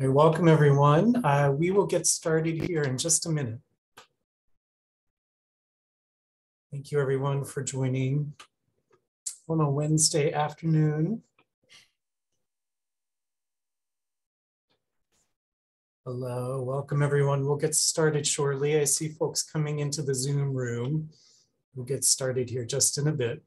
Right, welcome everyone. Uh, we will get started here in just a minute. Thank you everyone for joining on a Wednesday afternoon. Hello, welcome everyone. We'll get started shortly. I see folks coming into the Zoom room. We'll get started here just in a bit.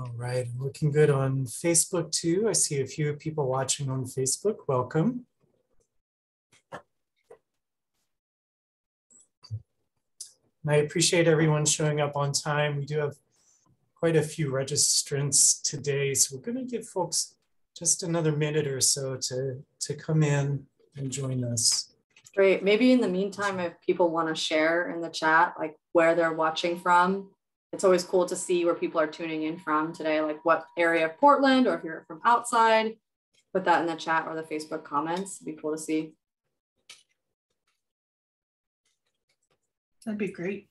All right, looking good on Facebook too. I see a few people watching on Facebook. Welcome. And I appreciate everyone showing up on time. We do have quite a few registrants today, so we're going to give folks just another minute or so to, to come in and join us. Great. Maybe in the meantime, if people want to share in the chat, like where they're watching from, it's always cool to see where people are tuning in from today, like what area of Portland, or if you're from outside, put that in the chat or the Facebook comments. It'd be cool to see. That'd be great.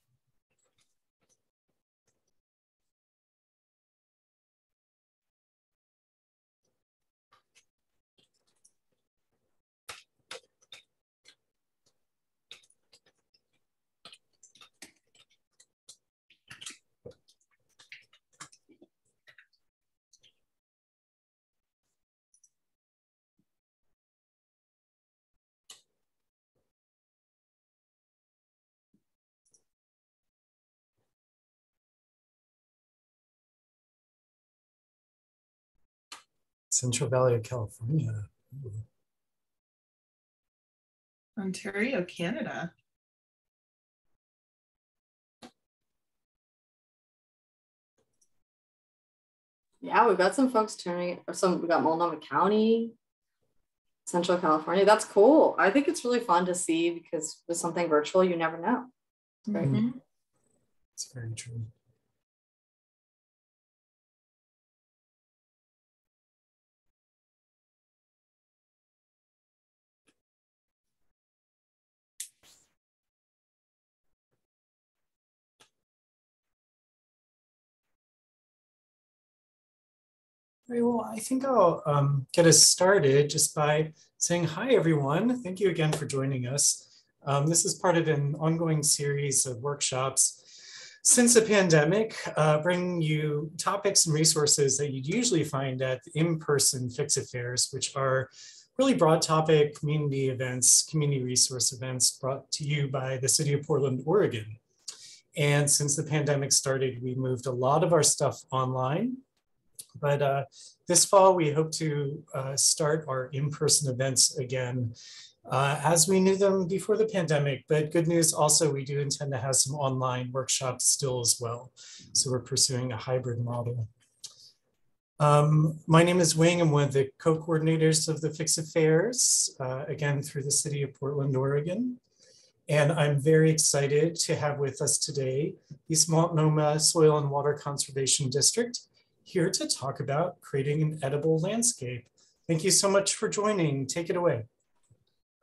Central Valley of California. Ooh. Ontario, Canada. Yeah, we've got some folks turning, or some, we got Multnomah County, Central California. That's cool. I think it's really fun to see because with something virtual, you never know. Right. Mm -hmm. It's very true. Very well, I think I'll um, get us started just by saying hi, everyone. Thank you again for joining us. Um, this is part of an ongoing series of workshops since the pandemic, uh, bringing you topics and resources that you'd usually find at in-person Fix It fairs, which are really broad topic community events, community resource events brought to you by the city of Portland, Oregon. And since the pandemic started, we moved a lot of our stuff online but uh, this fall, we hope to uh, start our in-person events again uh, as we knew them before the pandemic. But good news also, we do intend to have some online workshops still as well. So we're pursuing a hybrid model. Um, my name is Wing. I'm one of the co-coordinators of the Fix It Fairs, uh, again, through the city of Portland, Oregon. And I'm very excited to have with us today East Multnomah Soil and Water Conservation District here to talk about creating an edible landscape. Thank you so much for joining. Take it away.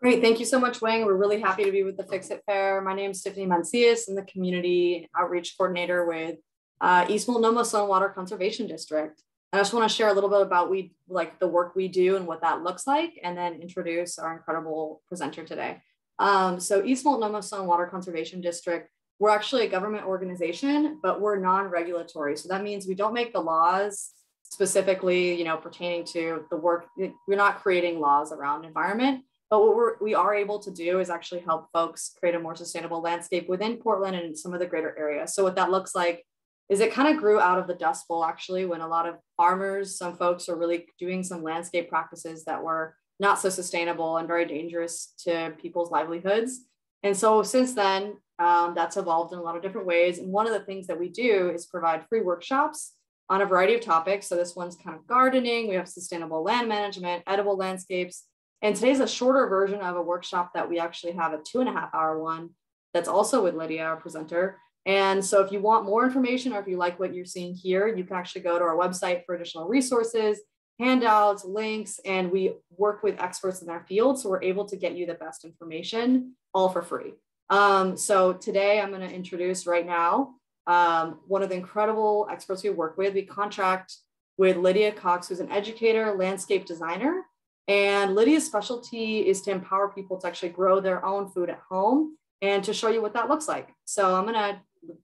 Great. Thank you so much, Wang. We're really happy to be with the Fix It Fair. My name is Tiffany Mancias. I'm the Community Outreach Coordinator with uh, East Multnomah Soil Water Conservation District. And I just want to share a little bit about we like the work we do and what that looks like, and then introduce our incredible presenter today. Um, so East Multnomah Soil Water Conservation District we're actually a government organization, but we're non-regulatory. So that means we don't make the laws specifically, you know, pertaining to the work. We're not creating laws around environment, but what we're, we are able to do is actually help folks create a more sustainable landscape within Portland and some of the greater areas. So what that looks like is it kind of grew out of the Dust Bowl actually, when a lot of farmers, some folks are really doing some landscape practices that were not so sustainable and very dangerous to people's livelihoods. And so since then, um, that's evolved in a lot of different ways. And one of the things that we do is provide free workshops on a variety of topics. So this one's kind of gardening, we have sustainable land management, edible landscapes. And today's a shorter version of a workshop that we actually have a two and a half hour one that's also with Lydia, our presenter. And so if you want more information or if you like what you're seeing here, you can actually go to our website for additional resources. handouts, links, and we work with experts in our field. So we're able to get you the best information all for free. Um, so today I'm going to introduce right now um, one of the incredible experts we work with. We contract with Lydia Cox, who's an educator, landscape designer. And Lydia's specialty is to empower people to actually grow their own food at home and to show you what that looks like. So I'm going to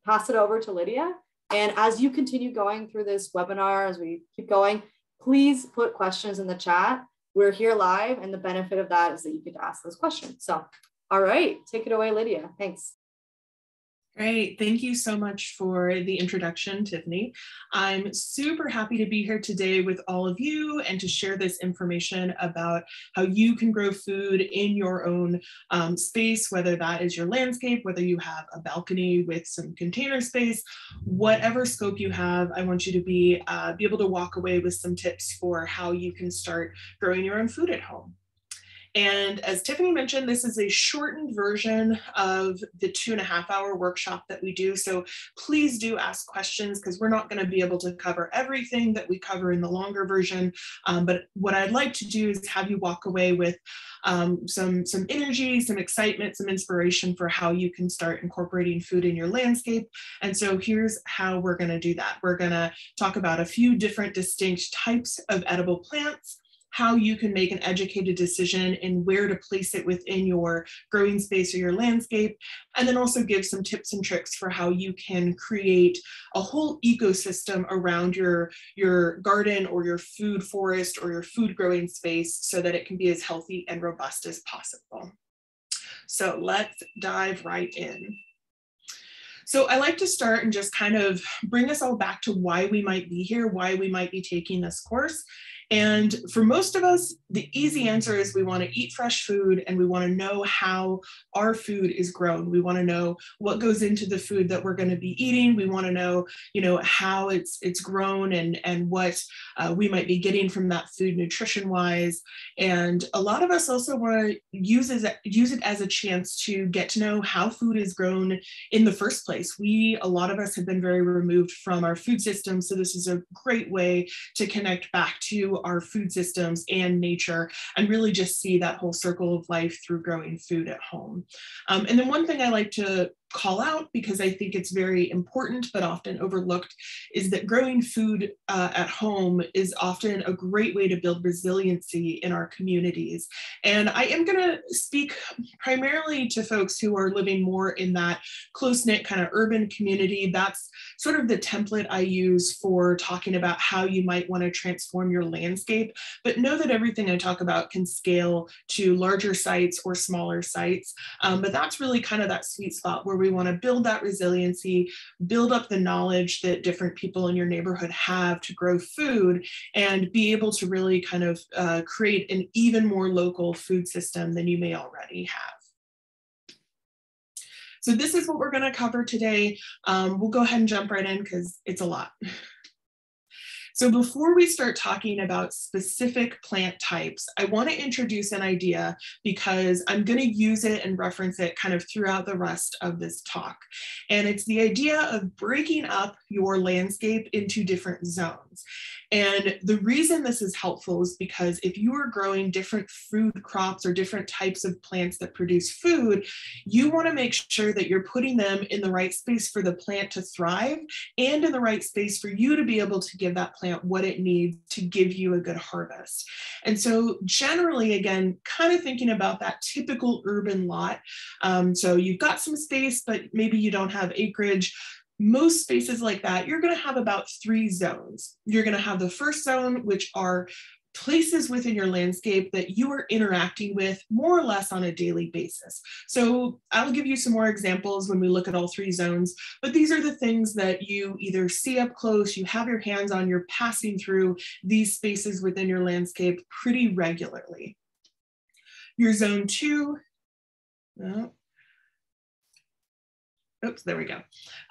pass it over to Lydia. And as you continue going through this webinar, as we keep going, please put questions in the chat. We're here live, and the benefit of that is that you get to ask those questions. So, all right, take it away, Lydia. Thanks. Great. Thank you so much for the introduction, Tiffany. I'm super happy to be here today with all of you and to share this information about how you can grow food in your own um, space, whether that is your landscape, whether you have a balcony with some container space, whatever scope you have, I want you to be, uh, be able to walk away with some tips for how you can start growing your own food at home. And as Tiffany mentioned, this is a shortened version of the two and a half hour workshop that we do. So please do ask questions because we're not going to be able to cover everything that we cover in the longer version. Um, but what I'd like to do is have you walk away with um, some, some energy, some excitement, some inspiration for how you can start incorporating food in your landscape. And so here's how we're going to do that. We're going to talk about a few different distinct types of edible plants how you can make an educated decision and where to place it within your growing space or your landscape, and then also give some tips and tricks for how you can create a whole ecosystem around your, your garden or your food forest or your food growing space so that it can be as healthy and robust as possible. So let's dive right in. So I like to start and just kind of bring us all back to why we might be here, why we might be taking this course, and for most of us, the easy answer is we want to eat fresh food and we want to know how our food is grown. We want to know what goes into the food that we're going to be eating. We want to know, you know, how it's it's grown and and what uh, we might be getting from that food nutrition wise. And a lot of us also want to use it use it as a chance to get to know how food is grown in the first place. We a lot of us have been very removed from our food system, so this is a great way to connect back to our food systems and nature and really just see that whole circle of life through growing food at home. Um, and then one thing I like to call out because I think it's very important but often overlooked is that growing food uh, at home is often a great way to build resiliency in our communities. And I am going to speak primarily to folks who are living more in that close knit kind of urban community. That's sort of the template I use for talking about how you might want to transform your landscape. But know that everything I talk about can scale to larger sites or smaller sites. Um, but that's really kind of that sweet spot where we want to build that resiliency, build up the knowledge that different people in your neighborhood have to grow food, and be able to really kind of uh, create an even more local food system than you may already have. So this is what we're going to cover today. Um, we'll go ahead and jump right in because it's a lot. So before we start talking about specific plant types, I want to introduce an idea because I'm going to use it and reference it kind of throughout the rest of this talk. And it's the idea of breaking up your landscape into different zones. And the reason this is helpful is because if you are growing different food crops or different types of plants that produce food, you want to make sure that you're putting them in the right space for the plant to thrive and in the right space for you to be able to give that plant what it needs to give you a good harvest. And so, generally, again, kind of thinking about that typical urban lot. Um, so, you've got some space, but maybe you don't have acreage most spaces like that, you're going to have about three zones. You're going to have the first zone, which are places within your landscape that you are interacting with more or less on a daily basis. So I'll give you some more examples when we look at all three zones, but these are the things that you either see up close, you have your hands on, you're passing through these spaces within your landscape pretty regularly. Your zone two, oops, there we go.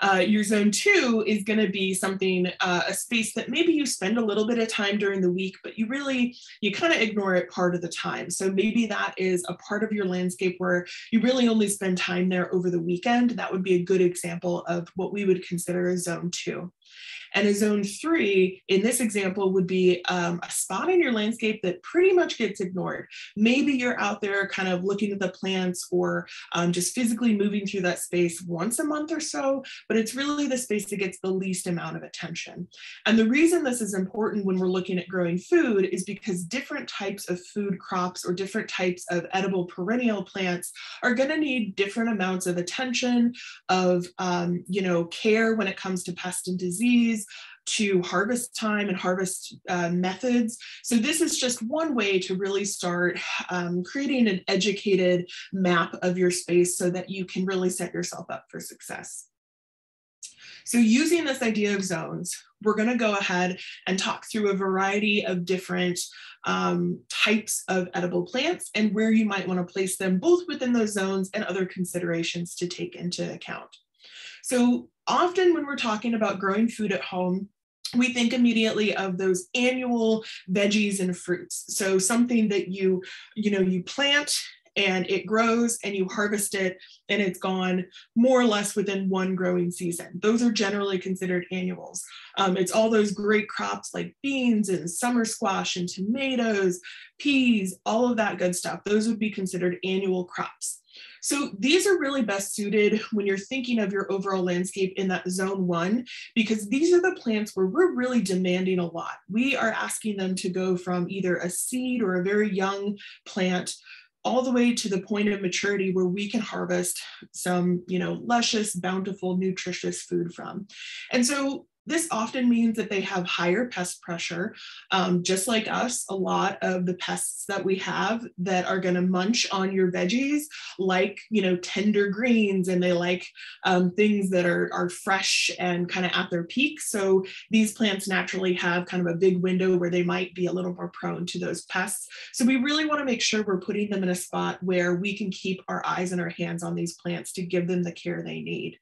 Uh, your zone two is going to be something, uh, a space that maybe you spend a little bit of time during the week, but you really, you kind of ignore it part of the time. So maybe that is a part of your landscape where you really only spend time there over the weekend. That would be a good example of what we would consider a zone two. And a zone three in this example would be um, a spot in your landscape that pretty much gets ignored. Maybe you're out there kind of looking at the plants or um, just physically moving through that space once a month or so, but it's really the space that gets the least amount of attention. And the reason this is important when we're looking at growing food is because different types of food crops or different types of edible perennial plants are going to need different amounts of attention, of um, you know care when it comes to pest and disease, to harvest time and harvest uh, methods. So this is just one way to really start um, creating an educated map of your space so that you can really set yourself up for success. So using this idea of zones, we're gonna go ahead and talk through a variety of different um, types of edible plants and where you might wanna place them both within those zones and other considerations to take into account. So often when we're talking about growing food at home, we think immediately of those annual veggies and fruits. So something that you, you know, you plant and it grows and you harvest it and it's gone more or less within one growing season. Those are generally considered annuals. Um, it's all those great crops like beans and summer squash and tomatoes, peas, all of that good stuff. Those would be considered annual crops. So these are really best suited when you're thinking of your overall landscape in that zone one, because these are the plants where we're really demanding a lot. We are asking them to go from either a seed or a very young plant all the way to the point of maturity where we can harvest some, you know, luscious, bountiful, nutritious food from. And so this often means that they have higher pest pressure. Um, just like us, a lot of the pests that we have that are going to munch on your veggies, like, you know, tender greens, and they like um, things that are, are fresh and kind of at their peak. So these plants naturally have kind of a big window where they might be a little more prone to those pests. So we really want to make sure we're putting them in a spot where we can keep our eyes and our hands on these plants to give them the care they need.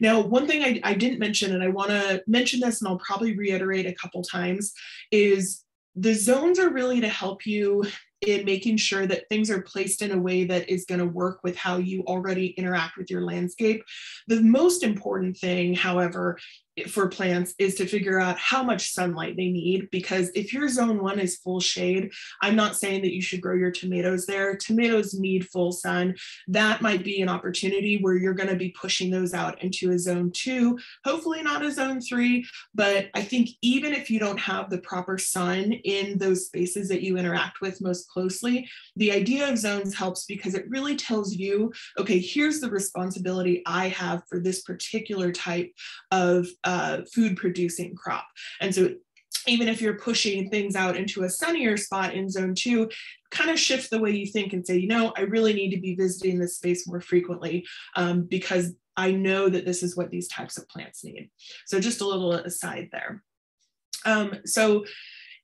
Now, one thing I, I didn't mention, and I want to mention mentioned this and I'll probably reiterate a couple times, is the zones are really to help you in making sure that things are placed in a way that is going to work with how you already interact with your landscape. The most important thing, however, for plants is to figure out how much sunlight they need because if your zone one is full shade i'm not saying that you should grow your tomatoes there. Tomatoes need full sun. That might be an opportunity where you're going to be pushing those out into a zone two hopefully not a zone three but i think even if you don't have the proper sun in those spaces that you interact with most closely the idea of zones helps because it really tells you okay here's the responsibility i have for this particular type of uh, food producing crop. And so even if you're pushing things out into a sunnier spot in zone two, kind of shift the way you think and say, you know, I really need to be visiting this space more frequently um, because I know that this is what these types of plants need. So just a little aside there. Um, so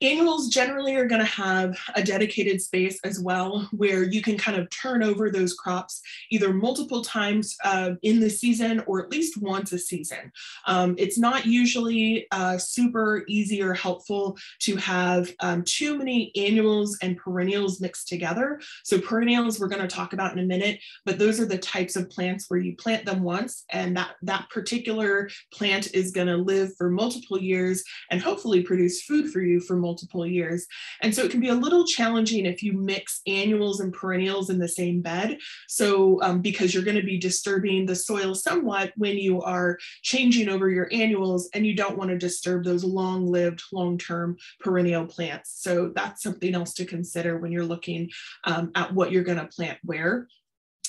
Annuals generally are going to have a dedicated space as well where you can kind of turn over those crops either multiple times uh, in the season or at least once a season. Um, it's not usually uh, super easy or helpful to have um, too many annuals and perennials mixed together. So perennials we're going to talk about in a minute, but those are the types of plants where you plant them once and that, that particular plant is going to live for multiple years and hopefully produce food for you for multiple years. And so it can be a little challenging if you mix annuals and perennials in the same bed. So um, because you're going to be disturbing the soil somewhat when you are changing over your annuals and you don't want to disturb those long-lived, long-term perennial plants. So that's something else to consider when you're looking um, at what you're going to plant where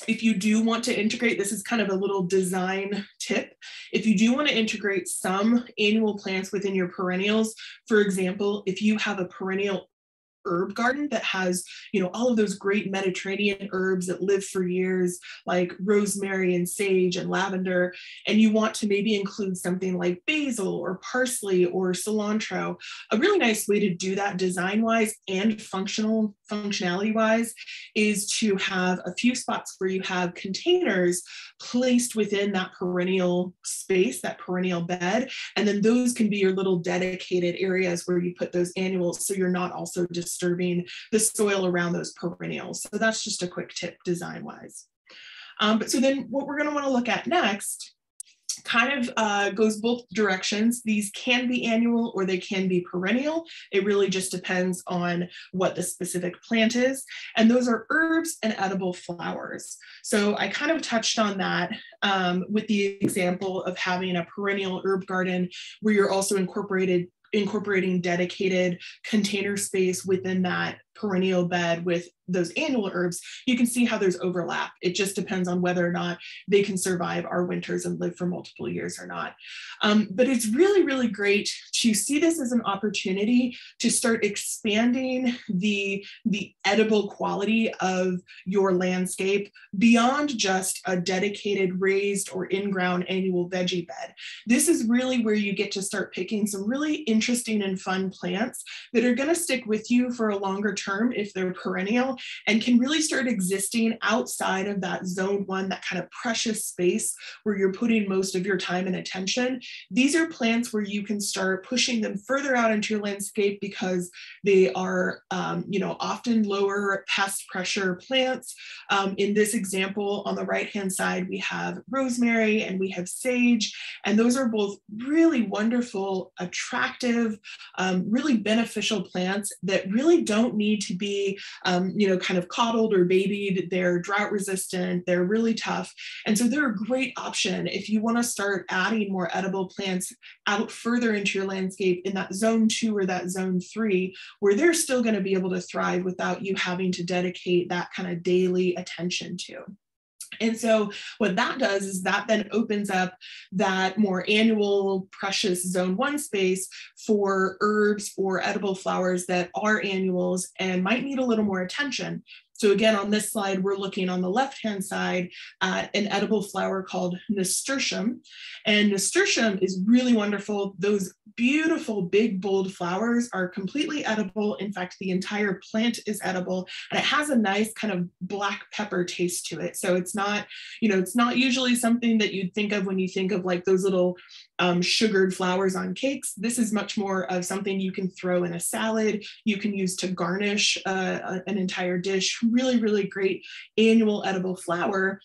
if you do want to integrate, this is kind of a little design tip. If you do want to integrate some annual plants within your perennials, for example, if you have a perennial herb garden that has, you know, all of those great Mediterranean herbs that live for years, like rosemary and sage and lavender, and you want to maybe include something like basil or parsley or cilantro, a really nice way to do that design wise and functional functionality wise is to have a few spots where you have containers placed within that perennial space, that perennial bed. And then those can be your little dedicated areas where you put those annuals so you're not also disturbing the soil around those perennials. So that's just a quick tip design wise. Um, but so then what we're going to want to look at next kind of uh, goes both directions. These can be annual or they can be perennial. It really just depends on what the specific plant is. And those are herbs and edible flowers. So I kind of touched on that um, with the example of having a perennial herb garden where you're also incorporated incorporating dedicated container space within that perennial bed with those annual herbs, you can see how there's overlap. It just depends on whether or not they can survive our winters and live for multiple years or not. Um, but it's really, really great to see this as an opportunity to start expanding the, the edible quality of your landscape beyond just a dedicated raised or in-ground annual veggie bed. This is really where you get to start picking some really interesting and fun plants that are gonna stick with you for a longer term if they're perennial and can really start existing outside of that zone one, that kind of precious space where you're putting most of your time and attention. These are plants where you can start pushing them further out into your landscape because they are, um, you know, often lower pest pressure plants. Um, in this example, on the right-hand side, we have rosemary and we have sage, and those are both really wonderful, attractive, um, really beneficial plants that really don't need to be, um, you know, kind of coddled or babied. They're drought resistant. They're really tough. And so they're a great option if you want to start adding more edible plants out further into your landscape in that zone two or that zone three, where they're still going to be able to thrive without you having to dedicate that kind of daily attention to. And so what that does is that then opens up that more annual precious zone one space for herbs or edible flowers that are annuals and might need a little more attention. So again, on this slide, we're looking on the left-hand side at an edible flower called nasturtium. And nasturtium is really wonderful. Those beautiful, big, bold flowers are completely edible. In fact, the entire plant is edible and it has a nice kind of black pepper taste to it. So it's not, you know, it's not usually something that you'd think of when you think of like those little um, sugared flowers on cakes. This is much more of something you can throw in a salad. You can use to garnish uh, an entire dish. Really, really great annual edible flower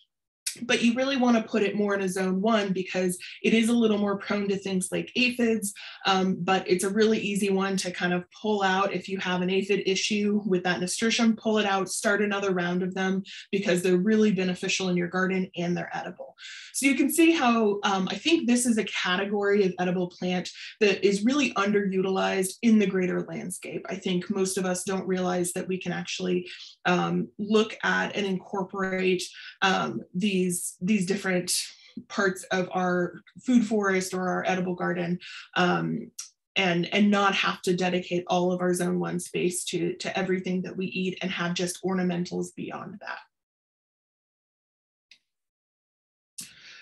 but you really want to put it more in a zone one because it is a little more prone to things like aphids, um, but it's a really easy one to kind of pull out if you have an aphid issue with that nasturtium, pull it out, start another round of them because they're really beneficial in your garden and they're edible. So you can see how um, I think this is a category of edible plant that is really underutilized in the greater landscape. I think most of us don't realize that we can actually um, look at and incorporate um, these, these different parts of our food forest or our edible garden um, and and not have to dedicate all of our zone one space to to everything that we eat and have just ornamentals beyond that.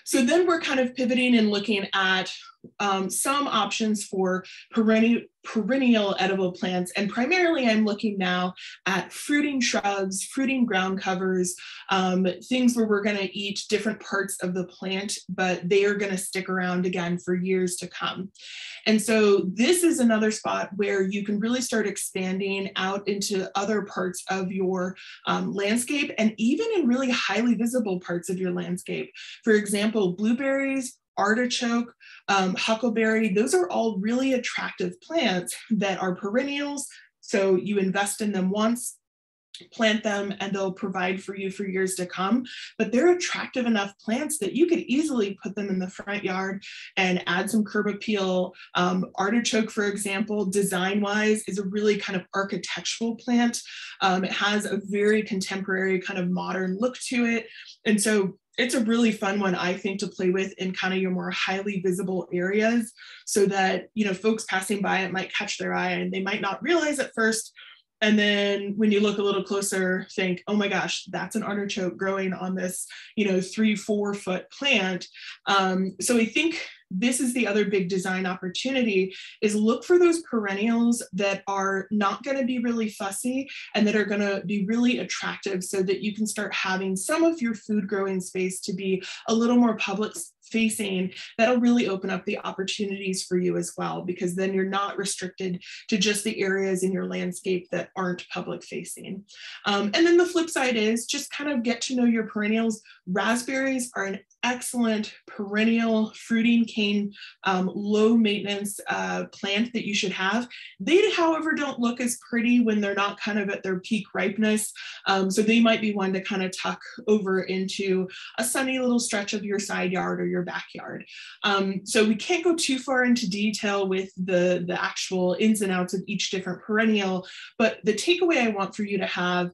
So then we're kind of pivoting and looking at um, some options for perennial, perennial edible plants. And primarily I'm looking now at fruiting shrubs, fruiting ground covers, um, things where we're gonna eat different parts of the plant, but they are gonna stick around again for years to come. And so this is another spot where you can really start expanding out into other parts of your um, landscape and even in really highly visible parts of your landscape. For example, blueberries, artichoke, um, huckleberry, those are all really attractive plants that are perennials. So you invest in them once, plant them and they'll provide for you for years to come. But they're attractive enough plants that you could easily put them in the front yard and add some curb appeal. Um, artichoke, for example, design wise, is a really kind of architectural plant. Um, it has a very contemporary kind of modern look to it. And so it's a really fun one i think to play with in kind of your more highly visible areas so that you know folks passing by it might catch their eye and they might not realize at first. And then when you look a little closer think oh my gosh that's an artichoke growing on this you know three four foot plant. Um, so i think this is the other big design opportunity is look for those perennials that are not going to be really fussy and that are going to be really attractive so that you can start having some of your food growing space to be a little more public facing, that'll really open up the opportunities for you as well, because then you're not restricted to just the areas in your landscape that aren't public facing. Um, and then the flip side is just kind of get to know your perennials. Raspberries are an excellent perennial fruiting cane, um, low maintenance uh, plant that you should have. They, however, don't look as pretty when they're not kind of at their peak ripeness. Um, so they might be one to kind of tuck over into a sunny little stretch of your side yard or your backyard. Um, so we can't go too far into detail with the, the actual ins and outs of each different perennial, but the takeaway I want for you to have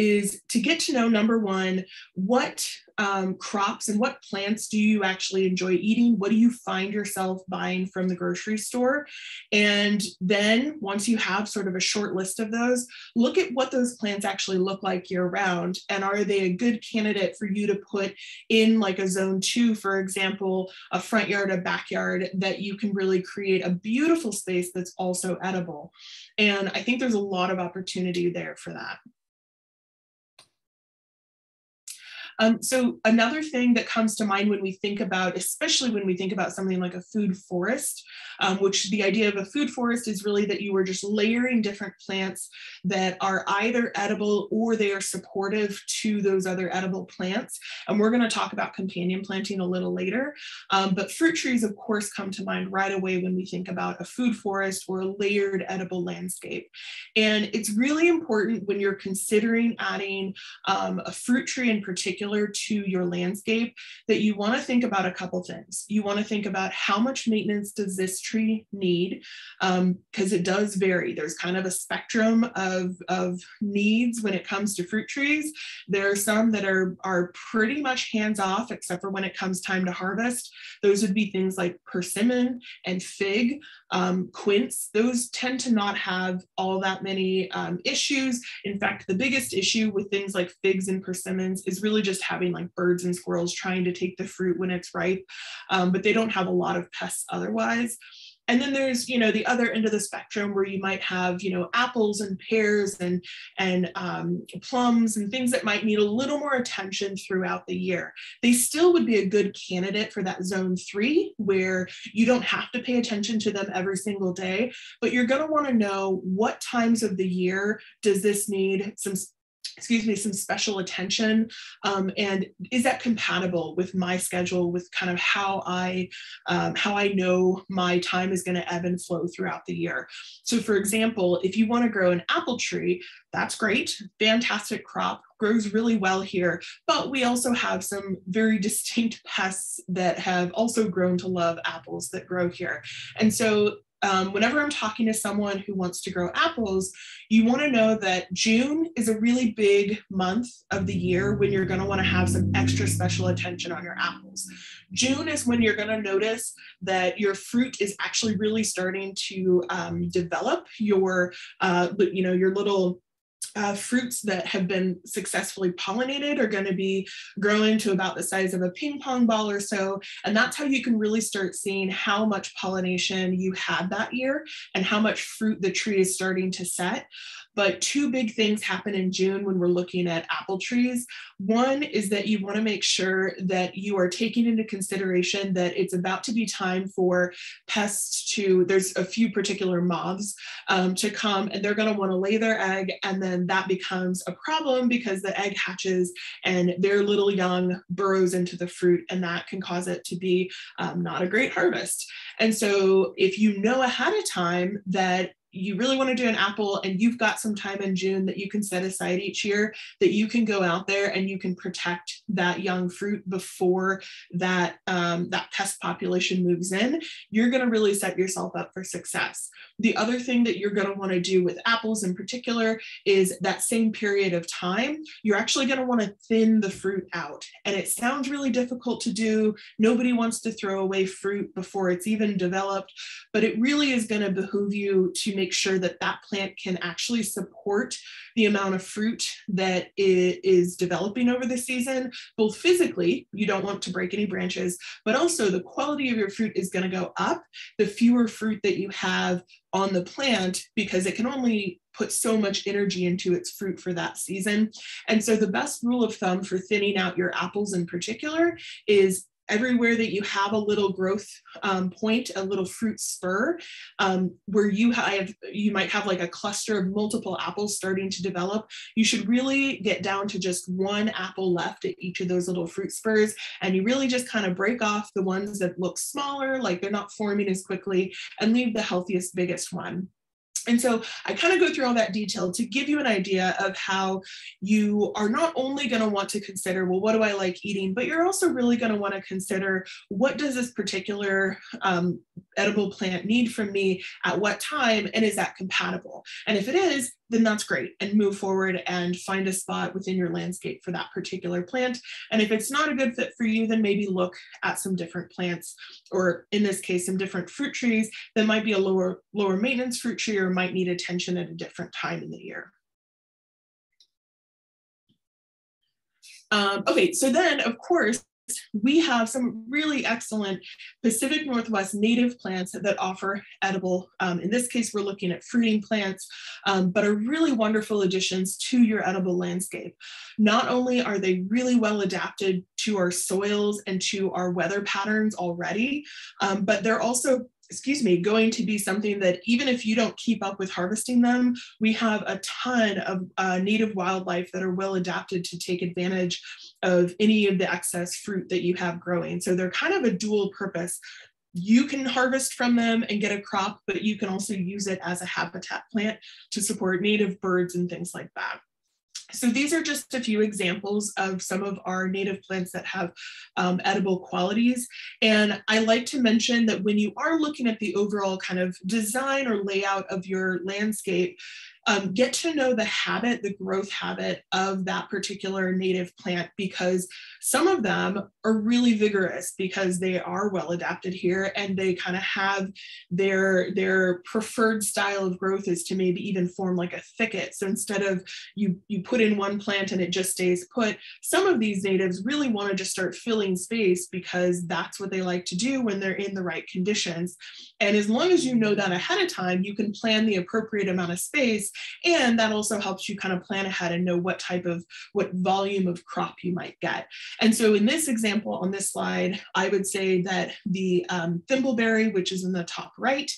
is to get to know number one, what um, crops and what plants do you actually enjoy eating? What do you find yourself buying from the grocery store? And then once you have sort of a short list of those, look at what those plants actually look like year round. And are they a good candidate for you to put in like a zone two, for example, a front yard, a backyard that you can really create a beautiful space that's also edible. And I think there's a lot of opportunity there for that. Um, so another thing that comes to mind when we think about, especially when we think about something like a food forest, um, which the idea of a food forest is really that you are just layering different plants that are either edible or they are supportive to those other edible plants. And we're going to talk about companion planting a little later. Um, but fruit trees, of course, come to mind right away when we think about a food forest or a layered edible landscape. And it's really important when you're considering adding um, a fruit tree in particular to your landscape that you want to think about a couple things. You want to think about how much maintenance does this tree need? Because um, it does vary. There's kind of a spectrum of, of needs when it comes to fruit trees. There are some that are, are pretty much hands off, except for when it comes time to harvest. Those would be things like persimmon and fig, um, quince. Those tend to not have all that many um, issues. In fact, the biggest issue with things like figs and persimmons is really just just having like birds and squirrels trying to take the fruit when it's ripe, um, but they don't have a lot of pests otherwise. And then there's, you know, the other end of the spectrum where you might have, you know, apples and pears and and um, plums and things that might need a little more attention throughout the year. They still would be a good candidate for that zone three, where you don't have to pay attention to them every single day, but you're going to want to know what times of the year does this need some excuse me, some special attention? Um, and is that compatible with my schedule, with kind of how I um, how I know my time is going to ebb and flow throughout the year? So, for example, if you want to grow an apple tree, that's great, fantastic crop, grows really well here. But we also have some very distinct pests that have also grown to love apples that grow here. And so um, whenever I'm talking to someone who wants to grow apples, you want to know that June is a really big month of the year when you're going to want to have some extra special attention on your apples. June is when you're going to notice that your fruit is actually really starting to um, develop your, uh, you know, your little uh, fruits that have been successfully pollinated are going to be growing to about the size of a ping pong ball or so. And that's how you can really start seeing how much pollination you had that year and how much fruit the tree is starting to set. But two big things happen in June when we're looking at apple trees. One is that you want to make sure that you are taking into consideration that it's about to be time for pests to, there's a few particular moths um, to come and they're going to want to lay their egg. And then that becomes a problem because the egg hatches and their little young burrows into the fruit and that can cause it to be um, not a great harvest. And so if you know ahead of time that you really want to do an apple and you've got some time in June that you can set aside each year that you can go out there and you can protect that young fruit before that um, that pest population moves in, you're going to really set yourself up for success. The other thing that you're going to want to do with apples in particular is that same period of time, you're actually going to want to thin the fruit out. And it sounds really difficult to do. Nobody wants to throw away fruit before it's even developed, but it really is going to behoove you to make sure that that plant can actually support the amount of fruit that it is developing over the season, both physically, you don't want to break any branches, but also the quality of your fruit is going to go up the fewer fruit that you have on the plant because it can only put so much energy into its fruit for that season. And so the best rule of thumb for thinning out your apples in particular is everywhere that you have a little growth um, point, a little fruit spur, um, where you have, you might have like a cluster of multiple apples starting to develop, you should really get down to just one apple left at each of those little fruit spurs. And you really just kind of break off the ones that look smaller, like they're not forming as quickly, and leave the healthiest, biggest one. And so I kind of go through all that detail to give you an idea of how you are not only going to want to consider, well, what do I like eating, but you're also really going to want to consider what does this particular um, edible plant need from me at what time, and is that compatible? And if it is, then that's great and move forward and find a spot within your landscape for that particular plant. And if it's not a good fit for you, then maybe look at some different plants, or in this case, some different fruit trees that might be a lower, lower maintenance fruit tree or might need attention at a different time in the year. Um, okay, so then of course, we have some really excellent Pacific Northwest native plants that offer edible. Um, in this case, we're looking at fruiting plants, um, but are really wonderful additions to your edible landscape. Not only are they really well adapted to our soils and to our weather patterns already, um, but they're also excuse me, going to be something that even if you don't keep up with harvesting them, we have a ton of uh, native wildlife that are well adapted to take advantage of any of the excess fruit that you have growing. So they're kind of a dual purpose. You can harvest from them and get a crop, but you can also use it as a habitat plant to support native birds and things like that. So these are just a few examples of some of our native plants that have um, edible qualities. And I like to mention that when you are looking at the overall kind of design or layout of your landscape, um, get to know the habit, the growth habit of that particular native plant because some of them are really vigorous because they are well adapted here and they kind of have their their preferred style of growth is to maybe even form like a thicket. So instead of you you put in one plant and it just stays put, some of these natives really want to just start filling space because that's what they like to do when they're in the right conditions. And as long as you know that ahead of time, you can plan the appropriate amount of space and that also helps you kind of plan ahead and know what type of, what volume of crop you might get. And so in this example on this slide, I would say that the um, thimbleberry, which is in the top right,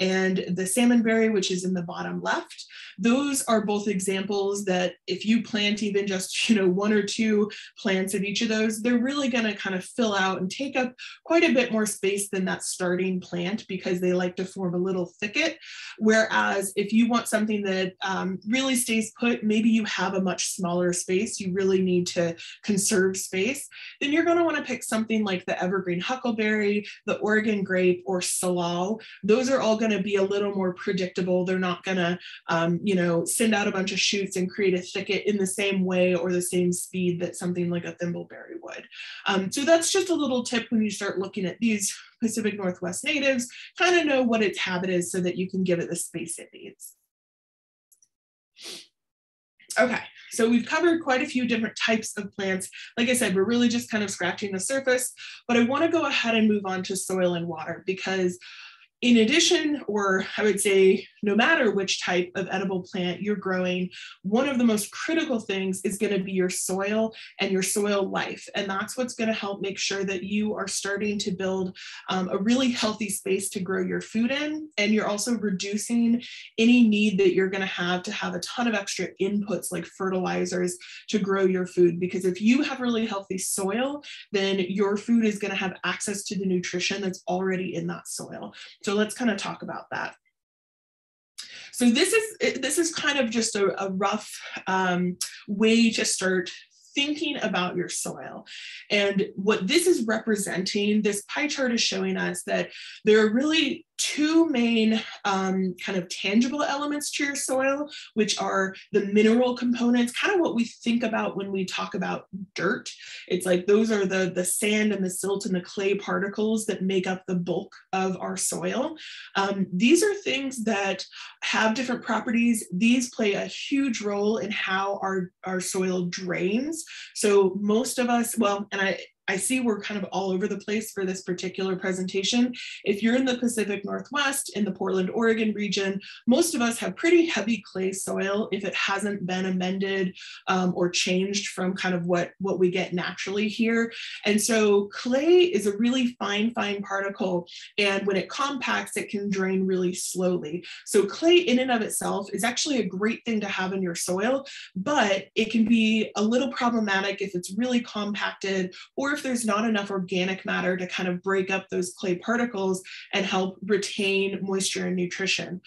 and the salmonberry, which is in the bottom left. Those are both examples that if you plant even just, you know, one or two plants of each of those, they're really gonna kind of fill out and take up quite a bit more space than that starting plant because they like to form a little thicket. Whereas if you want something that um, really stays put, maybe you have a much smaller space, you really need to conserve space, then you're gonna wanna pick something like the evergreen huckleberry, the Oregon grape, or salal. Those are all gonna going to be a little more predictable. They're not going to, um, you know, send out a bunch of shoots and create a thicket in the same way or the same speed that something like a thimbleberry would. Um, so that's just a little tip when you start looking at these Pacific Northwest natives, kind of know what its habit is so that you can give it the space it needs. Okay, so we've covered quite a few different types of plants. Like I said, we're really just kind of scratching the surface, but I wanna go ahead and move on to soil and water because in addition, or I would say no matter which type of edible plant you're growing, one of the most critical things is going to be your soil and your soil life. And that's what's going to help make sure that you are starting to build um, a really healthy space to grow your food in. And you're also reducing any need that you're going to have to have a ton of extra inputs like fertilizers to grow your food. Because if you have really healthy soil, then your food is going to have access to the nutrition that's already in that soil. So let's kind of talk about that. So this is this is kind of just a, a rough um, way to start thinking about your soil. And what this is representing, this pie chart is showing us that there are really two main um, kind of tangible elements to your soil, which are the mineral components, kind of what we think about when we talk about dirt. It's like those are the, the sand and the silt and the clay particles that make up the bulk of our soil. Um, these are things that have different properties. These play a huge role in how our, our soil drains. So most of us, well, and I, I see we're kind of all over the place for this particular presentation. If you're in the Pacific Northwest, in the Portland, Oregon region, most of us have pretty heavy clay soil if it hasn't been amended um, or changed from kind of what, what we get naturally here. And so clay is a really fine, fine particle. And when it compacts, it can drain really slowly. So clay in and of itself is actually a great thing to have in your soil, but it can be a little problematic if it's really compacted or if there's not enough organic matter to kind of break up those clay particles and help retain moisture and nutrition.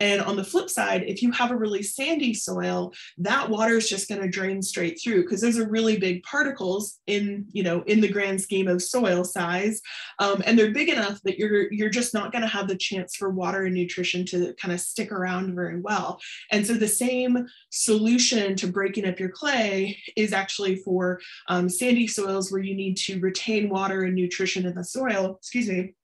And on the flip side, if you have a really sandy soil, that water is just going to drain straight through because those are really big particles in, you know, in the grand scheme of soil size. Um, and they're big enough that you're you're just not going to have the chance for water and nutrition to kind of stick around very well. And so the same solution to breaking up your clay is actually for um, sandy soils where you need to retain water and nutrition in the soil, excuse me,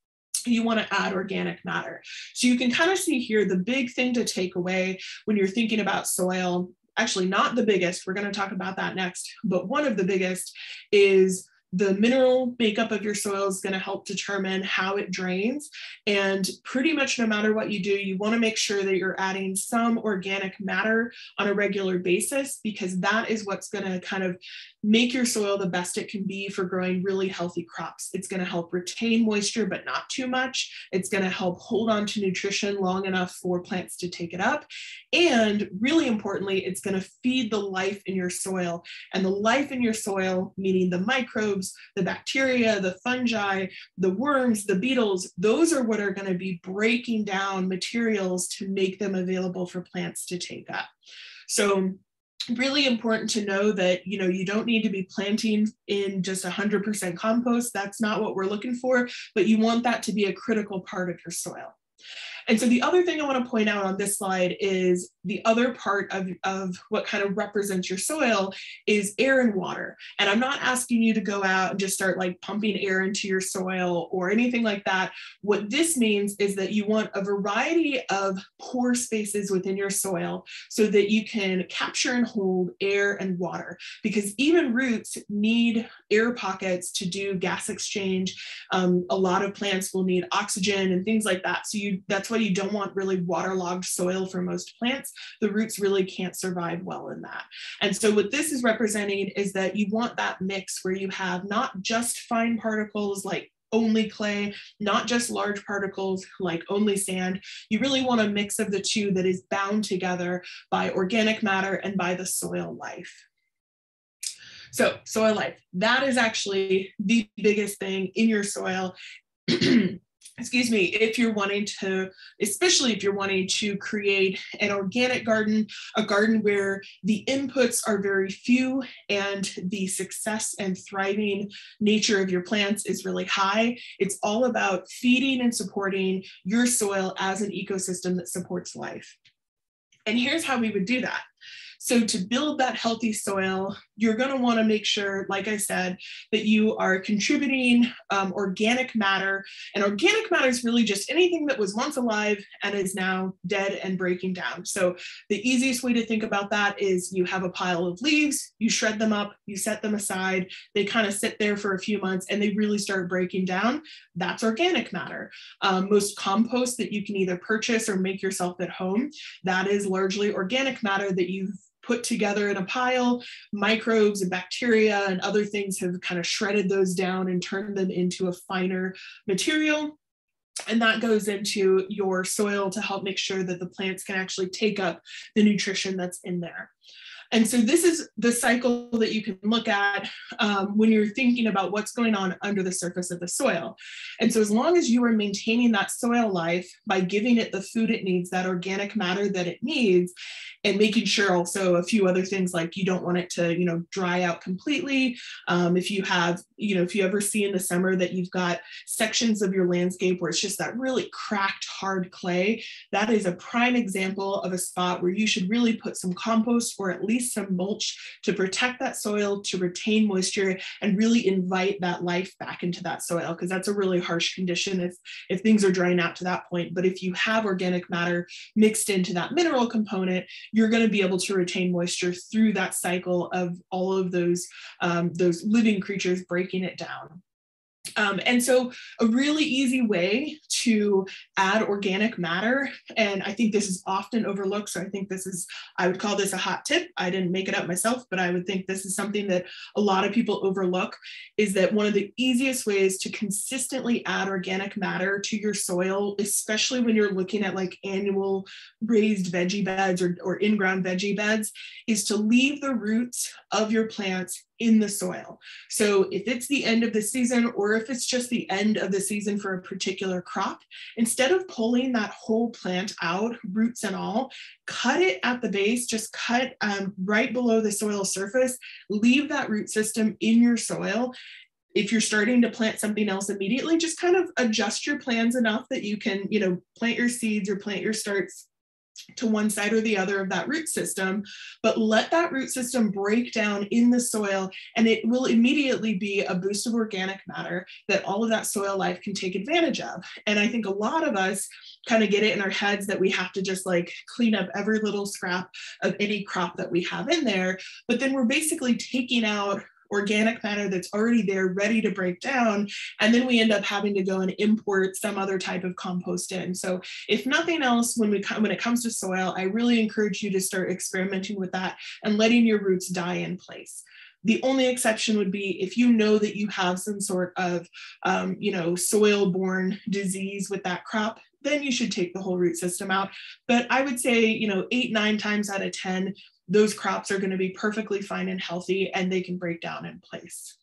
you want to add organic matter. So you can kind of see here the big thing to take away when you're thinking about soil, actually not the biggest, we're going to talk about that next, but one of the biggest is the mineral makeup of your soil is going to help determine how it drains. And pretty much no matter what you do, you want to make sure that you're adding some organic matter on a regular basis because that is what's going to kind of make your soil the best it can be for growing really healthy crops. It's going to help retain moisture, but not too much. It's going to help hold on to nutrition long enough for plants to take it up. And really importantly, it's going to feed the life in your soil. And the life in your soil, meaning the microbes, the bacteria, the fungi, the worms, the beetles, those are what are going to be breaking down materials to make them available for plants to take up. So really important to know that you know you don't need to be planting in just 100% compost that's not what we're looking for but you want that to be a critical part of your soil and so the other thing I want to point out on this slide is the other part of, of what kind of represents your soil is air and water. And I'm not asking you to go out and just start like pumping air into your soil or anything like that. What this means is that you want a variety of pore spaces within your soil so that you can capture and hold air and water because even roots need air pockets to do gas exchange. Um, a lot of plants will need oxygen and things like that. So you that's why you don't want really waterlogged soil for most plants. The roots really can't survive well in that. And so what this is representing is that you want that mix where you have not just fine particles like only clay, not just large particles like only sand. You really want a mix of the two that is bound together by organic matter and by the soil life. So soil life, that is actually the biggest thing in your soil. excuse me, if you're wanting to, especially if you're wanting to create an organic garden, a garden where the inputs are very few and the success and thriving nature of your plants is really high, it's all about feeding and supporting your soil as an ecosystem that supports life. And here's how we would do that. So to build that healthy soil, you're going to want to make sure, like I said, that you are contributing um, organic matter. And organic matter is really just anything that was once alive and is now dead and breaking down. So the easiest way to think about that is you have a pile of leaves, you shred them up, you set them aside, they kind of sit there for a few months and they really start breaking down. That's organic matter. Um, most compost that you can either purchase or make yourself at home, that is largely organic matter that you've put together in a pile. Microbes and bacteria and other things have kind of shredded those down and turned them into a finer material. And that goes into your soil to help make sure that the plants can actually take up the nutrition that's in there. And so this is the cycle that you can look at um, when you're thinking about what's going on under the surface of the soil. And so as long as you are maintaining that soil life by giving it the food it needs, that organic matter that it needs, and making sure also a few other things like you don't want it to, you know, dry out completely. Um, if you have, you know, if you ever see in the summer that you've got sections of your landscape where it's just that really cracked hard clay, that is a prime example of a spot where you should really put some compost or at least place some mulch to protect that soil, to retain moisture, and really invite that life back into that soil, because that's a really harsh condition if, if things are drying out to that point. But if you have organic matter mixed into that mineral component, you're going to be able to retain moisture through that cycle of all of those, um, those living creatures breaking it down. Um, and so a really easy way to add organic matter, and I think this is often overlooked. So I think this is, I would call this a hot tip. I didn't make it up myself, but I would think this is something that a lot of people overlook is that one of the easiest ways to consistently add organic matter to your soil, especially when you're looking at like annual raised veggie beds or, or in-ground veggie beds, is to leave the roots of your plants in the soil. So if it's the end of the season or if it's just the end of the season for a particular crop, instead of pulling that whole plant out, roots and all, cut it at the base, just cut um, right below the soil surface, leave that root system in your soil if you're starting to plant something else immediately just kind of adjust your plans enough that you can you know plant your seeds or plant your starts to one side or the other of that root system, but let that root system break down in the soil and it will immediately be a boost of organic matter that all of that soil life can take advantage of. And I think a lot of us kind of get it in our heads that we have to just like clean up every little scrap of any crop that we have in there, but then we're basically taking out organic matter that's already there, ready to break down. And then we end up having to go and import some other type of compost in. So if nothing else, when we come, when it comes to soil, I really encourage you to start experimenting with that and letting your roots die in place. The only exception would be if you know that you have some sort of, um, you know, soil-borne disease with that crop, then you should take the whole root system out. But I would say, you know, eight, nine times out of 10, those crops are going to be perfectly fine and healthy and they can break down in place.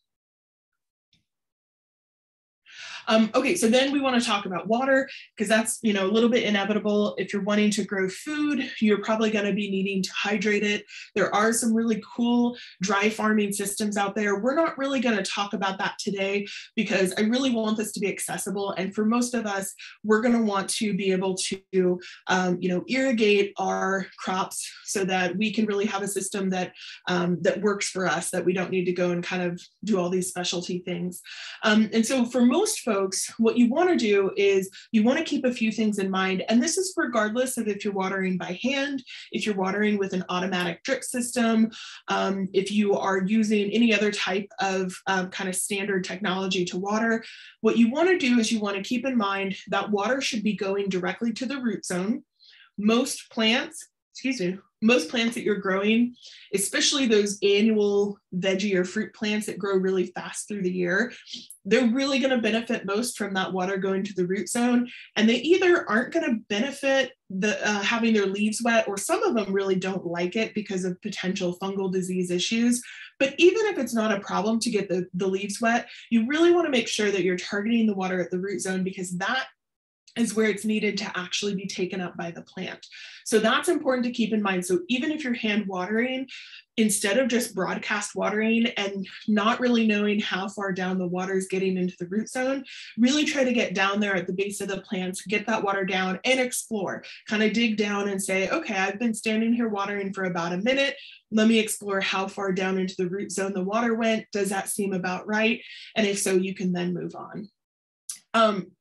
Um, okay, so then we want to talk about water because that's you know a little bit inevitable. If you're wanting to grow food, you're probably going to be needing to hydrate it. There are some really cool dry farming systems out there. We're not really going to talk about that today because I really want this to be accessible. And for most of us, we're going to want to be able to um, you know irrigate our crops so that we can really have a system that um, that works for us. That we don't need to go and kind of do all these specialty things. Um, and so for most folks folks, what you want to do is you want to keep a few things in mind. And this is regardless of if you're watering by hand, if you're watering with an automatic drip system, um, if you are using any other type of um, kind of standard technology to water. What you want to do is you want to keep in mind that water should be going directly to the root zone. Most plants, excuse me, most plants that you're growing, especially those annual veggie or fruit plants that grow really fast through the year, they're really going to benefit most from that water going to the root zone. And they either aren't going to benefit the uh, having their leaves wet, or some of them really don't like it because of potential fungal disease issues. But even if it's not a problem to get the, the leaves wet, you really want to make sure that you're targeting the water at the root zone because that is where it's needed to actually be taken up by the plant. So that's important to keep in mind. So even if you're hand watering, instead of just broadcast watering and not really knowing how far down the water is getting into the root zone, really try to get down there at the base of the plants, get that water down and explore. Kind of dig down and say, okay, I've been standing here watering for about a minute. Let me explore how far down into the root zone the water went. Does that seem about right? And if so, you can then move on. Um,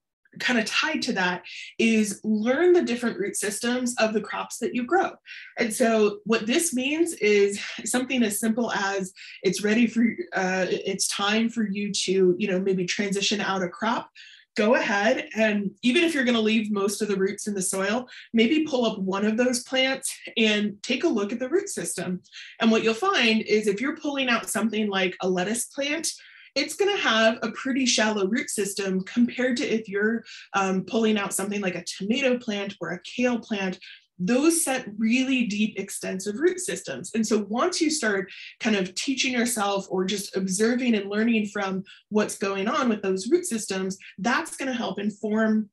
kind of tied to that is learn the different root systems of the crops that you grow. And so what this means is something as simple as it's ready for, uh, it's time for you to, you know, maybe transition out a crop go ahead and even if you're going to leave most of the roots in the soil, maybe pull up one of those plants and take a look at the root system. And what you'll find is if you're pulling out something like a lettuce plant, it's going to have a pretty shallow root system compared to if you're um, pulling out something like a tomato plant or a kale plant. Those set really deep extensive root systems. And so once you start kind of teaching yourself or just observing and learning from what's going on with those root systems that's going to help inform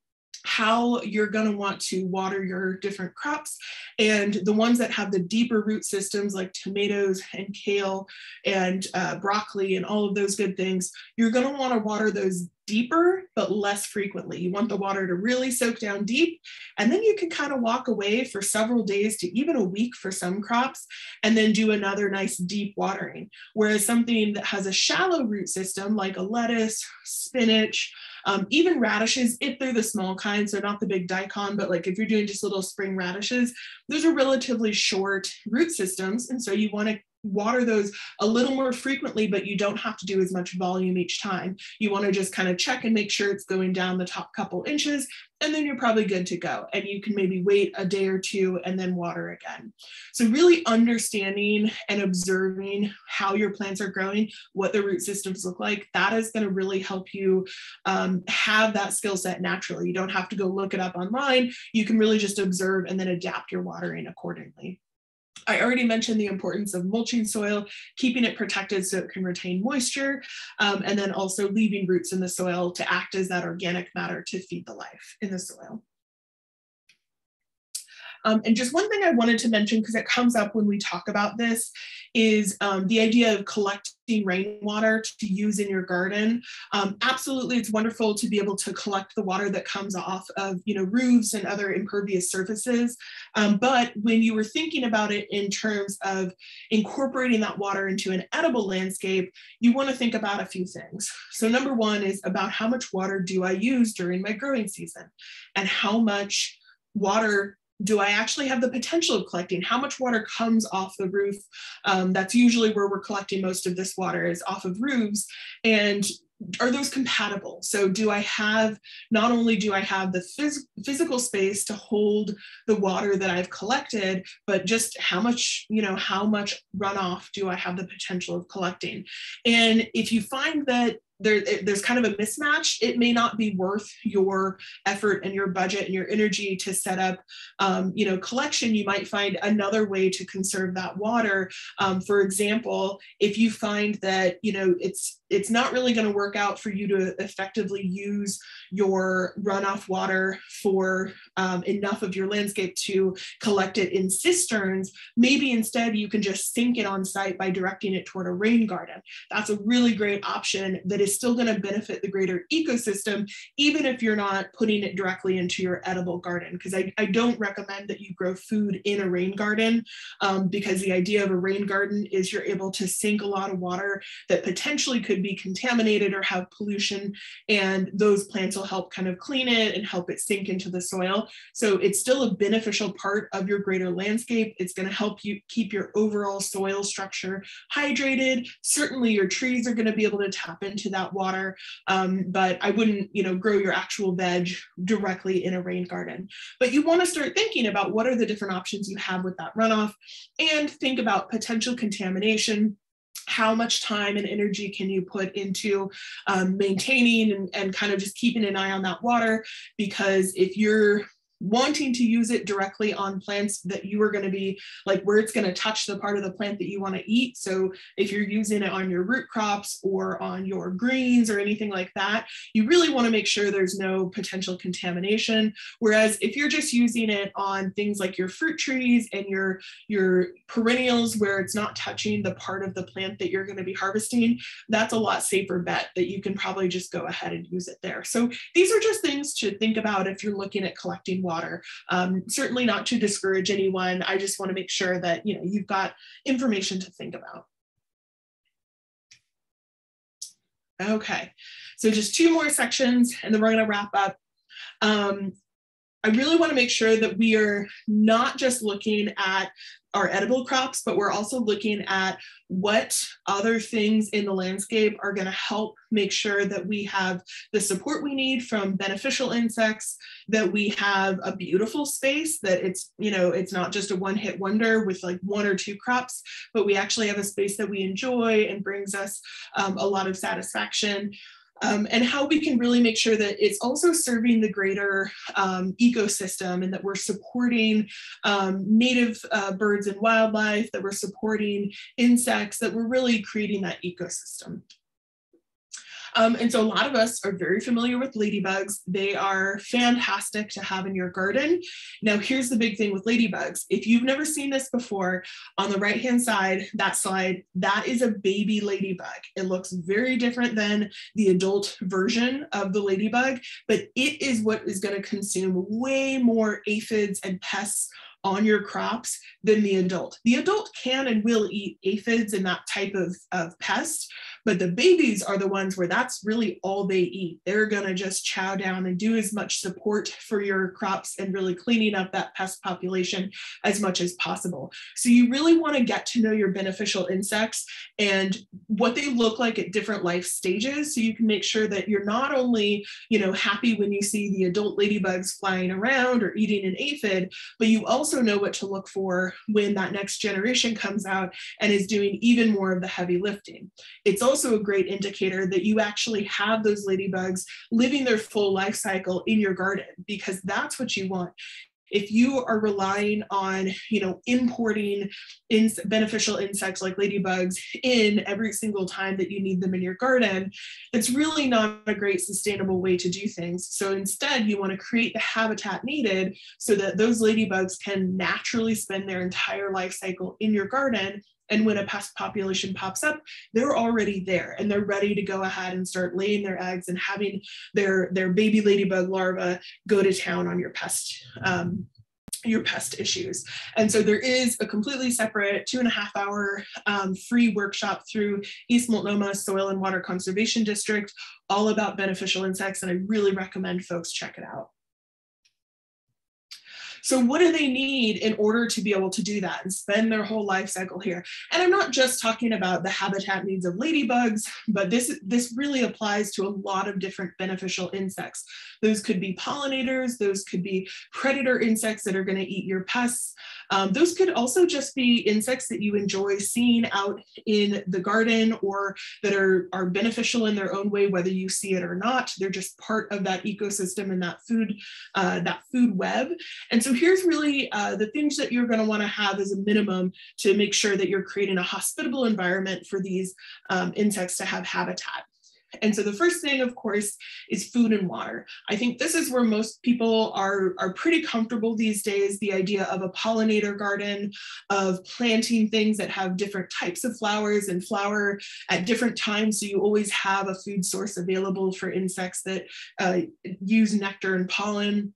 how you're going to want to water your different crops. And the ones that have the deeper root systems like tomatoes and kale and uh, broccoli and all of those good things, you're going to want to water those deeper, but less frequently. You want the water to really soak down deep. And then you can kind of walk away for several days to even a week for some crops, and then do another nice deep watering. Whereas something that has a shallow root system, like a lettuce, spinach, um, even radishes, if they're the small kinds, they're not the big daikon, but like if you're doing just little spring radishes, those are relatively short root systems. And so you want to water those a little more frequently, but you don't have to do as much volume each time. You want to just kind of check and make sure it's going down the top couple inches, and then you're probably good to go. And you can maybe wait a day or two and then water again. So really understanding and observing how your plants are growing, what the root systems look like, that is going to really help you um, have that skill set naturally. You don't have to go look it up online. You can really just observe and then adapt your watering accordingly. I already mentioned the importance of mulching soil, keeping it protected so it can retain moisture, um, and then also leaving roots in the soil to act as that organic matter to feed the life in the soil. Um, and just one thing I wanted to mention, because it comes up when we talk about this, is um, the idea of collecting rainwater to use in your garden. Um, absolutely, it's wonderful to be able to collect the water that comes off of you know roofs and other impervious surfaces. Um, but when you were thinking about it in terms of incorporating that water into an edible landscape, you want to think about a few things. So number one is about how much water do I use during my growing season, and how much water do I actually have the potential of collecting? How much water comes off the roof? Um, that's usually where we're collecting most of this water is off of roofs. And are those compatible? So do I have, not only do I have the phys physical space to hold the water that I've collected, but just how much, you know, how much runoff do I have the potential of collecting? And if you find that there, there's kind of a mismatch. It may not be worth your effort and your budget and your energy to set up, um, you know, collection. You might find another way to conserve that water. Um, for example, if you find that, you know, it's it's not really going to work out for you to effectively use your runoff water for um, enough of your landscape to collect it in cisterns, maybe instead you can just sink it on site by directing it toward a rain garden. That's a really great option that is still going to benefit the greater ecosystem, even if you're not putting it directly into your edible garden. Because I, I don't recommend that you grow food in a rain garden um, because the idea of a rain garden is you're able to sink a lot of water that potentially could be contaminated or have pollution. And those plants will help kind of clean it and help it sink into the soil. So it's still a beneficial part of your greater landscape. It's going to help you keep your overall soil structure hydrated. Certainly, your trees are going to be able to tap into that that water. Um, but I wouldn't, you know, grow your actual veg directly in a rain garden. But you want to start thinking about what are the different options you have with that runoff and think about potential contamination how much time and energy can you put into um, maintaining and, and kind of just keeping an eye on that water? Because if you're wanting to use it directly on plants that you are going to be like where it's going to touch the part of the plant that you want to eat. So if you're using it on your root crops or on your greens or anything like that, you really want to make sure there's no potential contamination. Whereas if you're just using it on things like your fruit trees and your, your perennials where it's not touching the part of the plant that you're going to be harvesting, that's a lot safer bet that you can probably just go ahead and use it there. So these are just things to think about if you're looking at collecting water. Um, certainly not to discourage anyone. I just want to make sure that you know you've got information to think about. Okay, so just two more sections and then we're going to wrap up. Um, I really want to make sure that we are not just looking at our edible crops, but we're also looking at what other things in the landscape are going to help make sure that we have the support we need from beneficial insects, that we have a beautiful space, that it's, you know, it's not just a one hit wonder with like one or two crops, but we actually have a space that we enjoy and brings us um, a lot of satisfaction um, and how we can really make sure that it's also serving the greater um, ecosystem and that we're supporting um, native uh, birds and wildlife, that we're supporting insects, that we're really creating that ecosystem. Um, and so a lot of us are very familiar with ladybugs. They are fantastic to have in your garden. Now, here's the big thing with ladybugs. If you've never seen this before, on the right-hand side, that slide, that is a baby ladybug. It looks very different than the adult version of the ladybug, but it is what is gonna consume way more aphids and pests on your crops than the adult. The adult can and will eat aphids and that type of, of pest, but the babies are the ones where that's really all they eat. They're gonna just chow down and do as much support for your crops and really cleaning up that pest population as much as possible. So you really wanna get to know your beneficial insects and what they look like at different life stages so you can make sure that you're not only you know happy when you see the adult ladybugs flying around or eating an aphid, but you also know what to look for when that next generation comes out and is doing even more of the heavy lifting. It's also also a great indicator that you actually have those ladybugs living their full life cycle in your garden because that's what you want. If you are relying on you know importing in beneficial insects like ladybugs in every single time that you need them in your garden it's really not a great sustainable way to do things. So instead you want to create the habitat needed so that those ladybugs can naturally spend their entire life cycle in your garden and when a pest population pops up, they're already there and they're ready to go ahead and start laying their eggs and having their, their baby ladybug larva go to town on your pest um, your pest issues. And so there is a completely separate two and a half hour um, free workshop through East Multnomah Soil and Water Conservation District, all about beneficial insects. And I really recommend folks check it out. So what do they need in order to be able to do that and spend their whole life cycle here? And I'm not just talking about the habitat needs of ladybugs, but this, this really applies to a lot of different beneficial insects. Those could be pollinators, those could be predator insects that are gonna eat your pests. Um, those could also just be insects that you enjoy seeing out in the garden or that are, are beneficial in their own way, whether you see it or not. They're just part of that ecosystem and that food, uh, that food web. And so here's really uh, the things that you're going to want to have as a minimum to make sure that you're creating a hospitable environment for these um, insects to have habitat. And so the first thing, of course, is food and water. I think this is where most people are, are pretty comfortable these days, the idea of a pollinator garden, of planting things that have different types of flowers and flower at different times. So you always have a food source available for insects that uh, use nectar and pollen.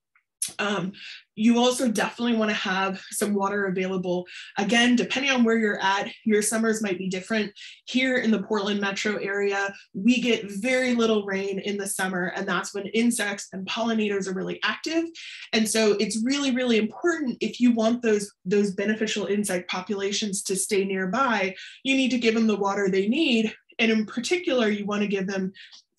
Um, you also definitely want to have some water available. Again, depending on where you're at, your summers might be different. Here in the Portland metro area, we get very little rain in the summer, and that's when insects and pollinators are really active. And so it's really, really important if you want those, those beneficial insect populations to stay nearby, you need to give them the water they need. And in particular, you want to give them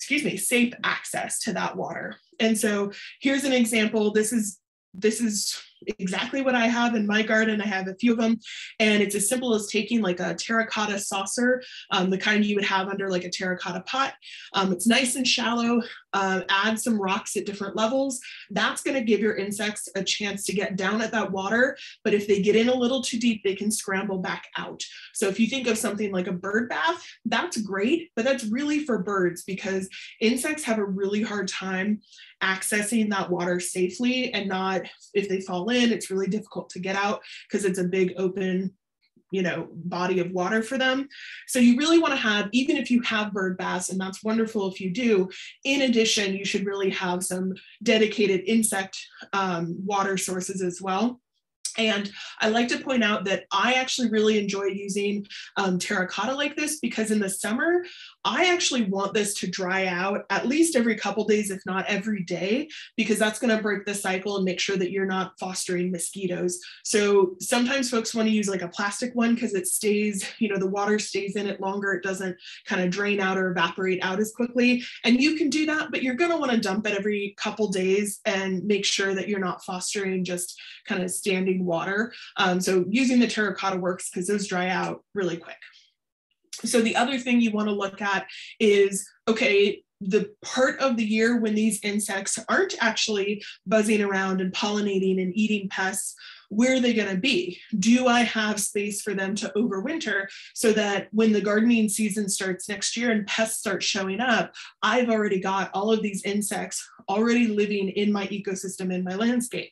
excuse me, safe access to that water. And so here's an example. This is this is exactly what I have in my garden. I have a few of them, and it's as simple as taking like a terracotta saucer, um, the kind you would have under like a terracotta pot. Um, it's nice and shallow. Uh, add some rocks at different levels. That's going to give your insects a chance to get down at that water. But if they get in a little too deep, they can scramble back out. So if you think of something like a bird bath, that's great, but that's really for birds because insects have a really hard time accessing that water safely and not if they fall in it's really difficult to get out because it's a big open you know body of water for them. So you really want to have even if you have bird baths and that's wonderful if you do in addition you should really have some dedicated insect um, water sources as well. And I like to point out that I actually really enjoy using um, terracotta like this because in the summer, I actually want this to dry out at least every couple days, if not every day, because that's going to break the cycle and make sure that you're not fostering mosquitoes. So sometimes folks want to use like a plastic one because it stays, you know, the water stays in it longer. It doesn't kind of drain out or evaporate out as quickly. And you can do that, but you're going to want to dump it every couple days and make sure that you're not fostering just kind of standing water. Um, so using the terracotta works because those dry out really quick. So the other thing you want to look at is, okay, the part of the year when these insects aren't actually buzzing around and pollinating and eating pests, where are they going to be? Do I have space for them to overwinter so that when the gardening season starts next year and pests start showing up, I've already got all of these insects already living in my ecosystem in my landscape.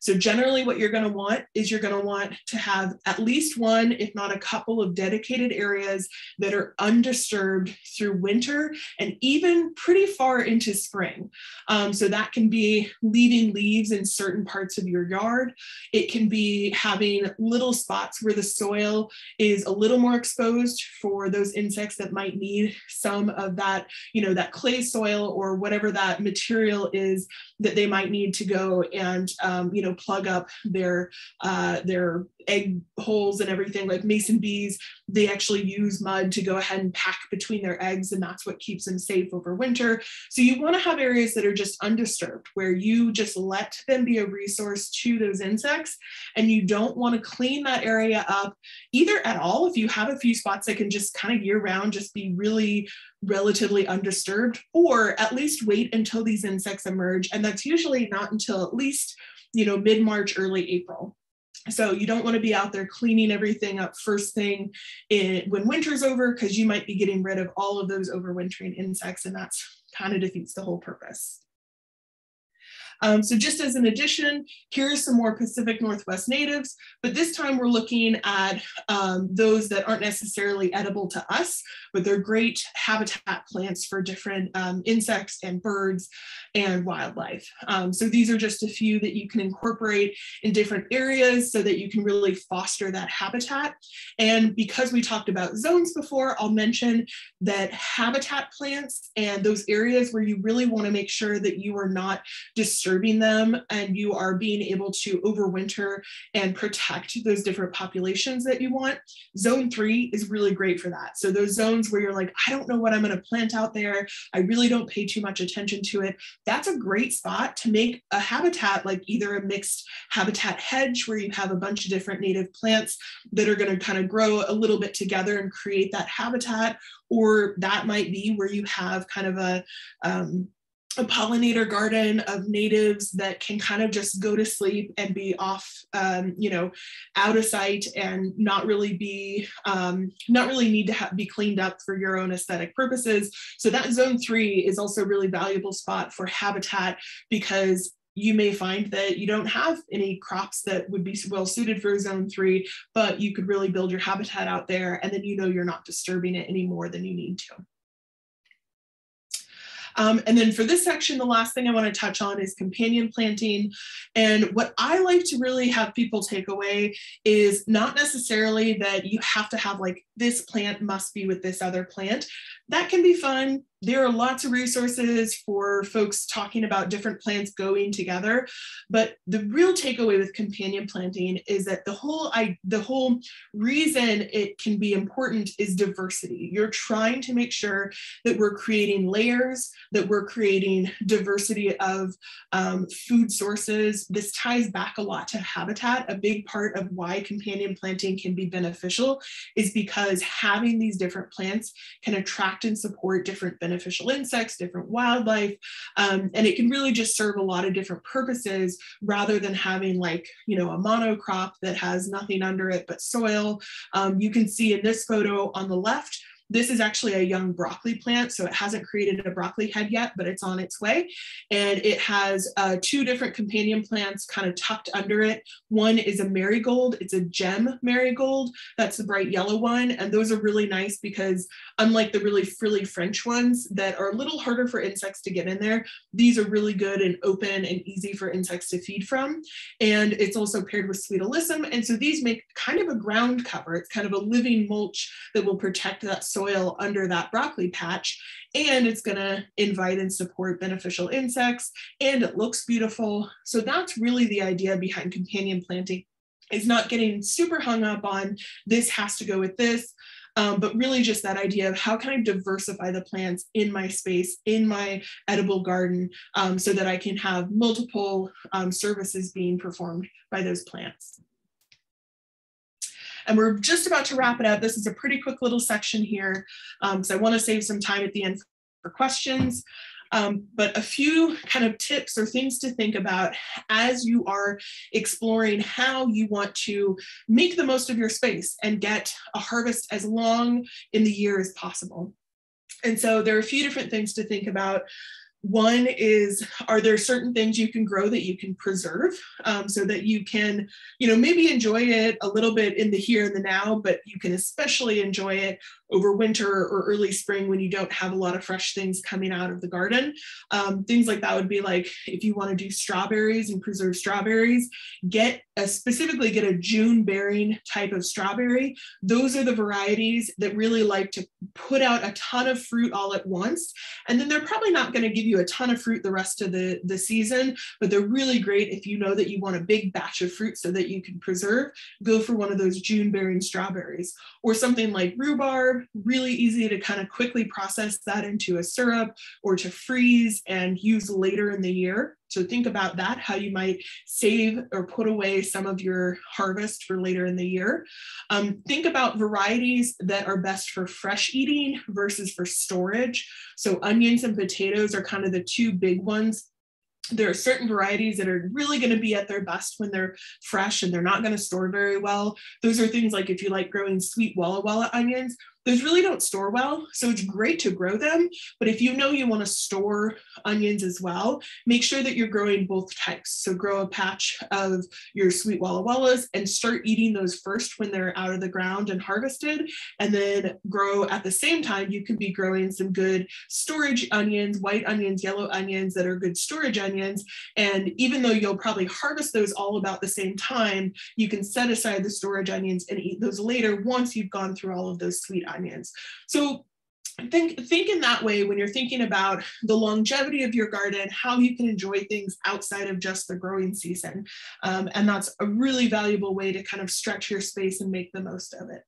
So generally what you're going to want is you're going to want to have at least one, if not a couple of dedicated areas that are undisturbed through winter and even pretty far into spring. Um, so that can be leaving leaves in certain parts of your yard. It can be having little spots where the soil is a little more exposed for those insects that might need some of that, you know, that clay soil or whatever that material is that they might need to go and, um, you know, plug up their uh, their egg holes and everything like mason bees. They actually use mud to go ahead and pack between their eggs and that's what keeps them safe over winter. So you want to have areas that are just undisturbed where you just let them be a resource to those insects and you don't want to clean that area up either at all. If you have a few spots that can just kind of year round just be really relatively undisturbed or at least wait until these insects emerge and that's usually not until at least you know mid-march early april so you don't want to be out there cleaning everything up first thing in, when winter's over because you might be getting rid of all of those overwintering insects and that's kind of defeats the whole purpose. Um, so just as an addition, here's some more Pacific Northwest natives, but this time we're looking at um, those that aren't necessarily edible to us, but they're great habitat plants for different um, insects and birds and wildlife. Um, so these are just a few that you can incorporate in different areas so that you can really foster that habitat. And because we talked about zones before, I'll mention that habitat plants and those areas where you really want to make sure that you are not disturbing them and you are being able to overwinter and protect those different populations that you want. Zone three is really great for that. So those zones where you're like, I don't know what I'm going to plant out there. I really don't pay too much attention to it. That's a great spot to make a habitat like either a mixed habitat hedge where you have a bunch of different native plants that are going to kind of grow a little bit together and create that habitat or that might be where you have kind of a um, a pollinator garden of natives that can kind of just go to sleep and be off, um, you know, out of sight and not really be, um, not really need to be cleaned up for your own aesthetic purposes. So that zone three is also a really valuable spot for habitat because you may find that you don't have any crops that would be well suited for zone three, but you could really build your habitat out there and then you know you're not disturbing it any more than you need to. Um, and then for this section, the last thing I want to touch on is companion planting. And what I like to really have people take away is not necessarily that you have to have like this plant must be with this other plant. That can be fun. There are lots of resources for folks talking about different plants going together. But the real takeaway with companion planting is that the whole i the whole reason it can be important is diversity. You're trying to make sure that we're creating layers that we're creating diversity of um, food sources. This ties back a lot to habitat. A big part of why companion planting can be beneficial is because having these different plants can attract and support different beneficial insects, different wildlife, um, and it can really just serve a lot of different purposes rather than having like, you know, a monocrop that has nothing under it but soil. Um, you can see in this photo on the left, this is actually a young broccoli plant, so it hasn't created a broccoli head yet, but it's on its way. And it has uh, two different companion plants kind of tucked under it. One is a marigold, it's a gem marigold, that's the bright yellow one. And those are really nice because unlike the really frilly French ones that are a little harder for insects to get in there, these are really good and open and easy for insects to feed from. And it's also paired with sweet alyssum. And so these make kind of a ground cover. It's kind of a living mulch that will protect that soil soil under that broccoli patch and it's going to invite and support beneficial insects and it looks beautiful. So that's really the idea behind companion planting is not getting super hung up on this has to go with this. Um, but really just that idea of how can I diversify the plants in my space, in my edible garden, um, so that I can have multiple um, services being performed by those plants. And we're just about to wrap it up. This is a pretty quick little section here um, I want to save some time at the end for questions. Um, but a few kind of tips or things to think about as you are exploring how you want to make the most of your space and get a harvest as long in the year as possible. And so there are a few different things to think about. One is, are there certain things you can grow that you can preserve um, so that you can, you know, maybe enjoy it a little bit in the here and the now, but you can especially enjoy it over winter or early spring when you don't have a lot of fresh things coming out of the garden. Um, things like that would be like if you want to do strawberries and preserve strawberries, get a, specifically get a June bearing type of strawberry. Those are the varieties that really like to put out a ton of fruit all at once. And then they're probably not going to give you a ton of fruit the rest of the, the season, but they're really great if you know that you want a big batch of fruit so that you can preserve. Go for one of those June bearing strawberries or something like rhubarb really easy to kind of quickly process that into a syrup or to freeze and use later in the year. So think about that, how you might save or put away some of your harvest for later in the year. Um, think about varieties that are best for fresh eating versus for storage. So onions and potatoes are kind of the two big ones there are certain varieties that are really going to be at their best when they're fresh and they're not going to store very well. Those are things like if you like growing sweet Walla Walla onions, those really don't store well. So it's great to grow them. But if you know you want to store onions as well, make sure that you're growing both types. So grow a patch of your sweet Walla Wallas and start eating those first when they're out of the ground and harvested. And then grow at the same time, you can be growing some good storage onions, white onions, yellow onions that are good storage onions. And even though you'll probably harvest those all about the same time, you can set aside the storage onions and eat those later once you've gone through all of those sweet onions. So think think in that way when you're thinking about the longevity of your garden how you can enjoy things outside of just the growing season um, and that's a really valuable way to kind of stretch your space and make the most of it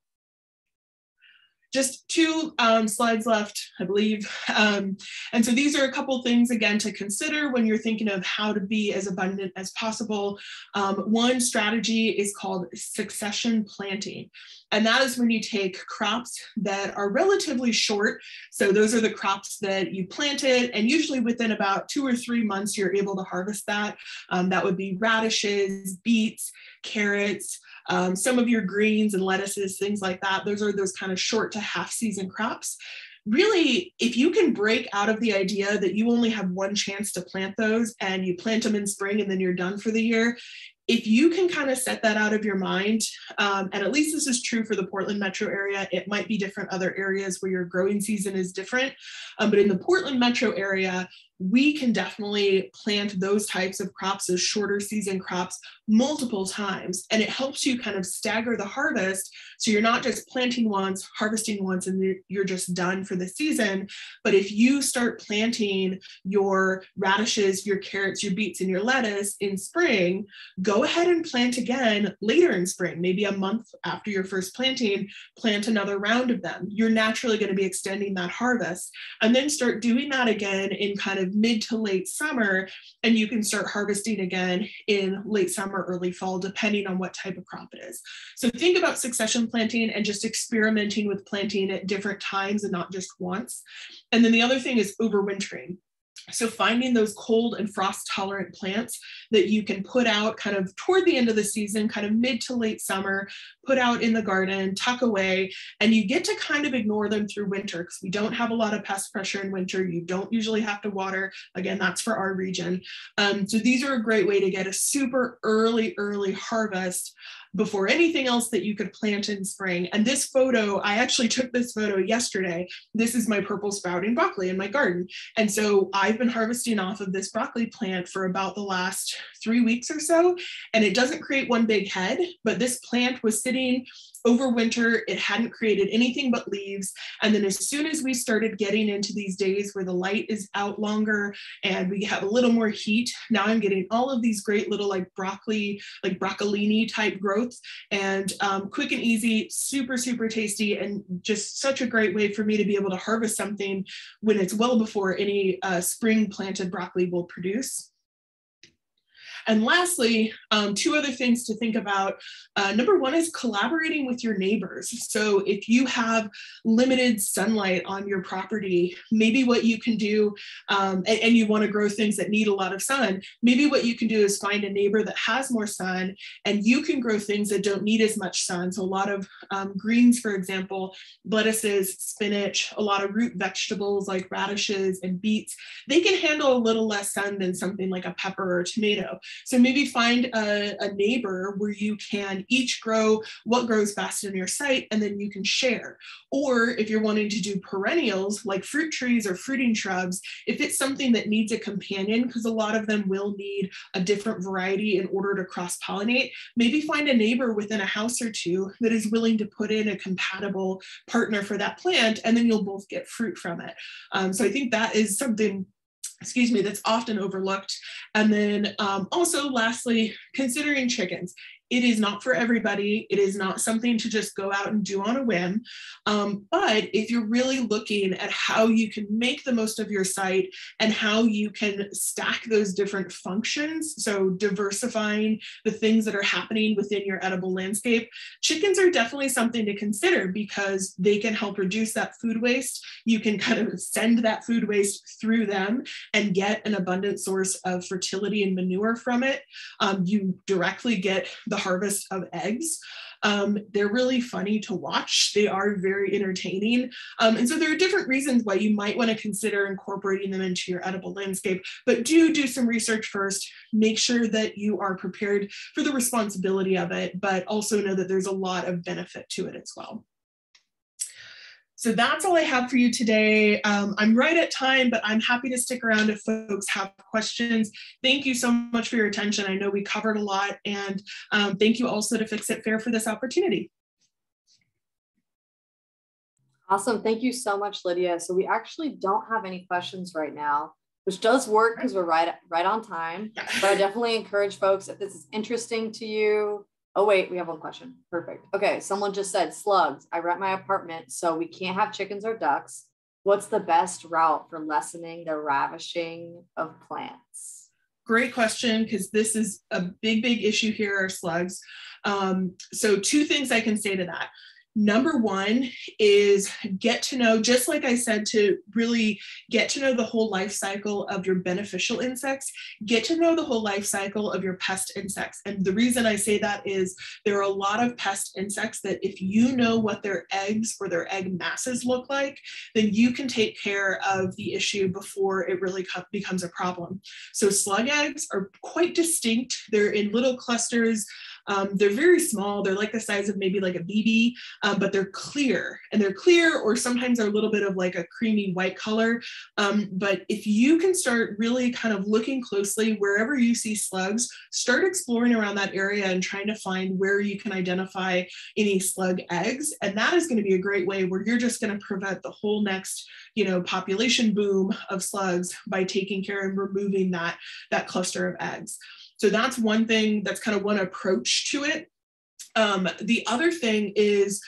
just two um, slides left, I believe. Um, and so these are a couple things, again, to consider when you're thinking of how to be as abundant as possible. Um, one strategy is called succession planting. And that is when you take crops that are relatively short. So those are the crops that you planted, and usually within about two or three months, you're able to harvest that. Um, that would be radishes, beets, carrots, um, some of your greens and lettuces, things like that. Those are those kind of short to half season crops. Really, if you can break out of the idea that you only have one chance to plant those and you plant them in spring and then you're done for the year, if you can kind of set that out of your mind, um, and at least this is true for the Portland metro area, it might be different other areas where your growing season is different. Um, but in the Portland metro area, we can definitely plant those types of crops as shorter season crops multiple times. And it helps you kind of stagger the harvest. So you're not just planting once, harvesting once, and you're just done for the season. But if you start planting your radishes, your carrots, your beets, and your lettuce in spring, go ahead and plant again later in spring, maybe a month after your first planting, plant another round of them. You're naturally going to be extending that harvest. And then start doing that again in kind of mid to late summer, and you can start harvesting again in late summer, early fall, depending on what type of crop it is. So think about succession planting and just experimenting with planting at different times and not just once. And then the other thing is overwintering. So finding those cold and frost tolerant plants that you can put out kind of toward the end of the season, kind of mid to late summer, put out in the garden, tuck away, and you get to kind of ignore them through winter because we don't have a lot of pest pressure in winter. You don't usually have to water. Again, that's for our region. Um, so these are a great way to get a super early, early harvest before anything else that you could plant in spring. And this photo, I actually took this photo yesterday. This is my purple sprouting broccoli in my garden. And so I've been harvesting off of this broccoli plant for about the last three weeks or so. And it doesn't create one big head, but this plant was sitting over winter, it hadn't created anything but leaves. And then as soon as we started getting into these days where the light is out longer and we have a little more heat, now I'm getting all of these great little like broccoli, like broccolini type growths and um, quick and easy, super, super tasty, and just such a great way for me to be able to harvest something when it's well before any uh, spring planted broccoli will produce. And lastly, um, two other things to think about. Uh, number one is collaborating with your neighbors. So if you have limited sunlight on your property, maybe what you can do, um, and, and you want to grow things that need a lot of sun, maybe what you can do is find a neighbor that has more sun and you can grow things that don't need as much sun. So a lot of um, greens, for example, lettuces, spinach, a lot of root vegetables like radishes and beets, they can handle a little less sun than something like a pepper or tomato. So maybe find a, a neighbor where you can each grow what grows best in your site and then you can share. Or if you're wanting to do perennials like fruit trees or fruiting shrubs, if it's something that needs a companion, because a lot of them will need a different variety in order to cross pollinate, maybe find a neighbor within a house or two that is willing to put in a compatible partner for that plant, and then you'll both get fruit from it. Um, so I think that is something excuse me, that's often overlooked. And then um, also lastly, considering chickens it is not for everybody. It is not something to just go out and do on a whim. Um, but if you're really looking at how you can make the most of your site and how you can stack those different functions, so diversifying the things that are happening within your edible landscape, chickens are definitely something to consider because they can help reduce that food waste. You can kind of send that food waste through them and get an abundant source of fertility and manure from it. Um, you directly get the harvest of eggs. Um, they're really funny to watch. They are very entertaining. Um, and so there are different reasons why you might want to consider incorporating them into your edible landscape, but do do some research first. Make sure that you are prepared for the responsibility of it, but also know that there's a lot of benefit to it as well. So that's all I have for you today. Um, I'm right at time, but I'm happy to stick around if folks have questions. Thank you so much for your attention. I know we covered a lot and um, thank you also to Fix It Fair for this opportunity. Awesome. Thank you so much, Lydia. So we actually don't have any questions right now, which does work because we're right, right on time. But I definitely encourage folks, if this is interesting to you, Oh, wait, we have one question. Perfect. Okay, someone just said slugs. I rent my apartment, so we can't have chickens or ducks. What's the best route for lessening the ravishing of plants? Great question, because this is a big, big issue here are slugs. Um, so, two things I can say to that. Number one is get to know, just like I said, to really get to know the whole life cycle of your beneficial insects, get to know the whole life cycle of your pest insects. And the reason I say that is there are a lot of pest insects that if you know what their eggs or their egg masses look like, then you can take care of the issue before it really becomes a problem. So slug eggs are quite distinct. They're in little clusters um, they're very small. They're like the size of maybe like a BB, um, but they're clear and they're clear or sometimes they're a little bit of like a creamy white color. Um, but if you can start really kind of looking closely wherever you see slugs, start exploring around that area and trying to find where you can identify any slug eggs. And that is going to be a great way where you're just going to prevent the whole next you know population boom of slugs by taking care and removing that that cluster of eggs so that's one thing, that's kind of one approach to it. Um, the other thing is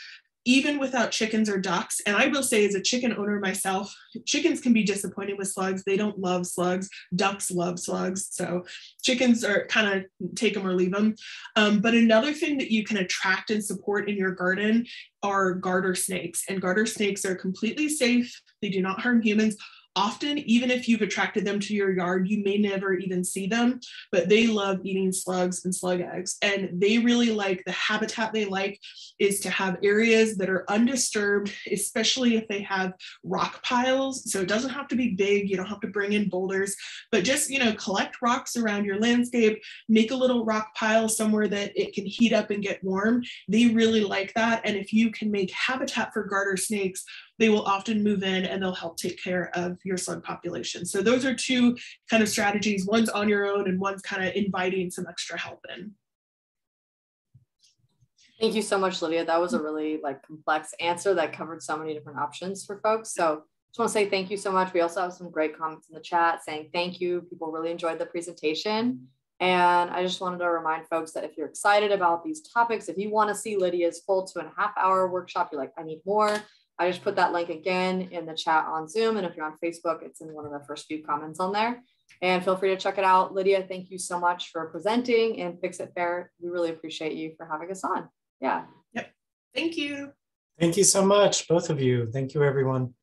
even without chickens or ducks, and I will say as a chicken owner myself, chickens can be disappointing with slugs. They don't love slugs. Ducks love slugs. So chickens are kind of take them or leave them. Um, but another thing that you can attract and support in your garden are garter snakes. And garter snakes are completely safe. They do not harm humans often, even if you've attracted them to your yard, you may never even see them, but they love eating slugs and slug eggs. And they really like the habitat they like is to have areas that are undisturbed, especially if they have rock piles. So it doesn't have to be big, you don't have to bring in boulders, but just, you know, collect rocks around your landscape, make a little rock pile somewhere that it can heat up and get warm. They really like that. And if you can make habitat for garter snakes they will often move in and they'll help take care of your slug population. So those are two kind of strategies. One's on your own and one's kind of inviting some extra help in. Thank you so much, Lydia. That was a mm. really like complex answer that covered so many different options for folks. So just want to say thank you so much. We also have some great comments in the chat saying thank you. People really enjoyed the presentation. And I just wanted to remind folks that if you're excited about these topics, if you want to see Lydia's full two and a half hour workshop, you're like, I need more, I just put that link again in the chat on Zoom. And if you're on Facebook, it's in one of the first few comments on there. And feel free to check it out. Lydia, thank you so much for presenting and Fix It Fair. We really appreciate you for having us on. Yeah. Yep. Thank you. Thank you so much, both of you. Thank you, everyone.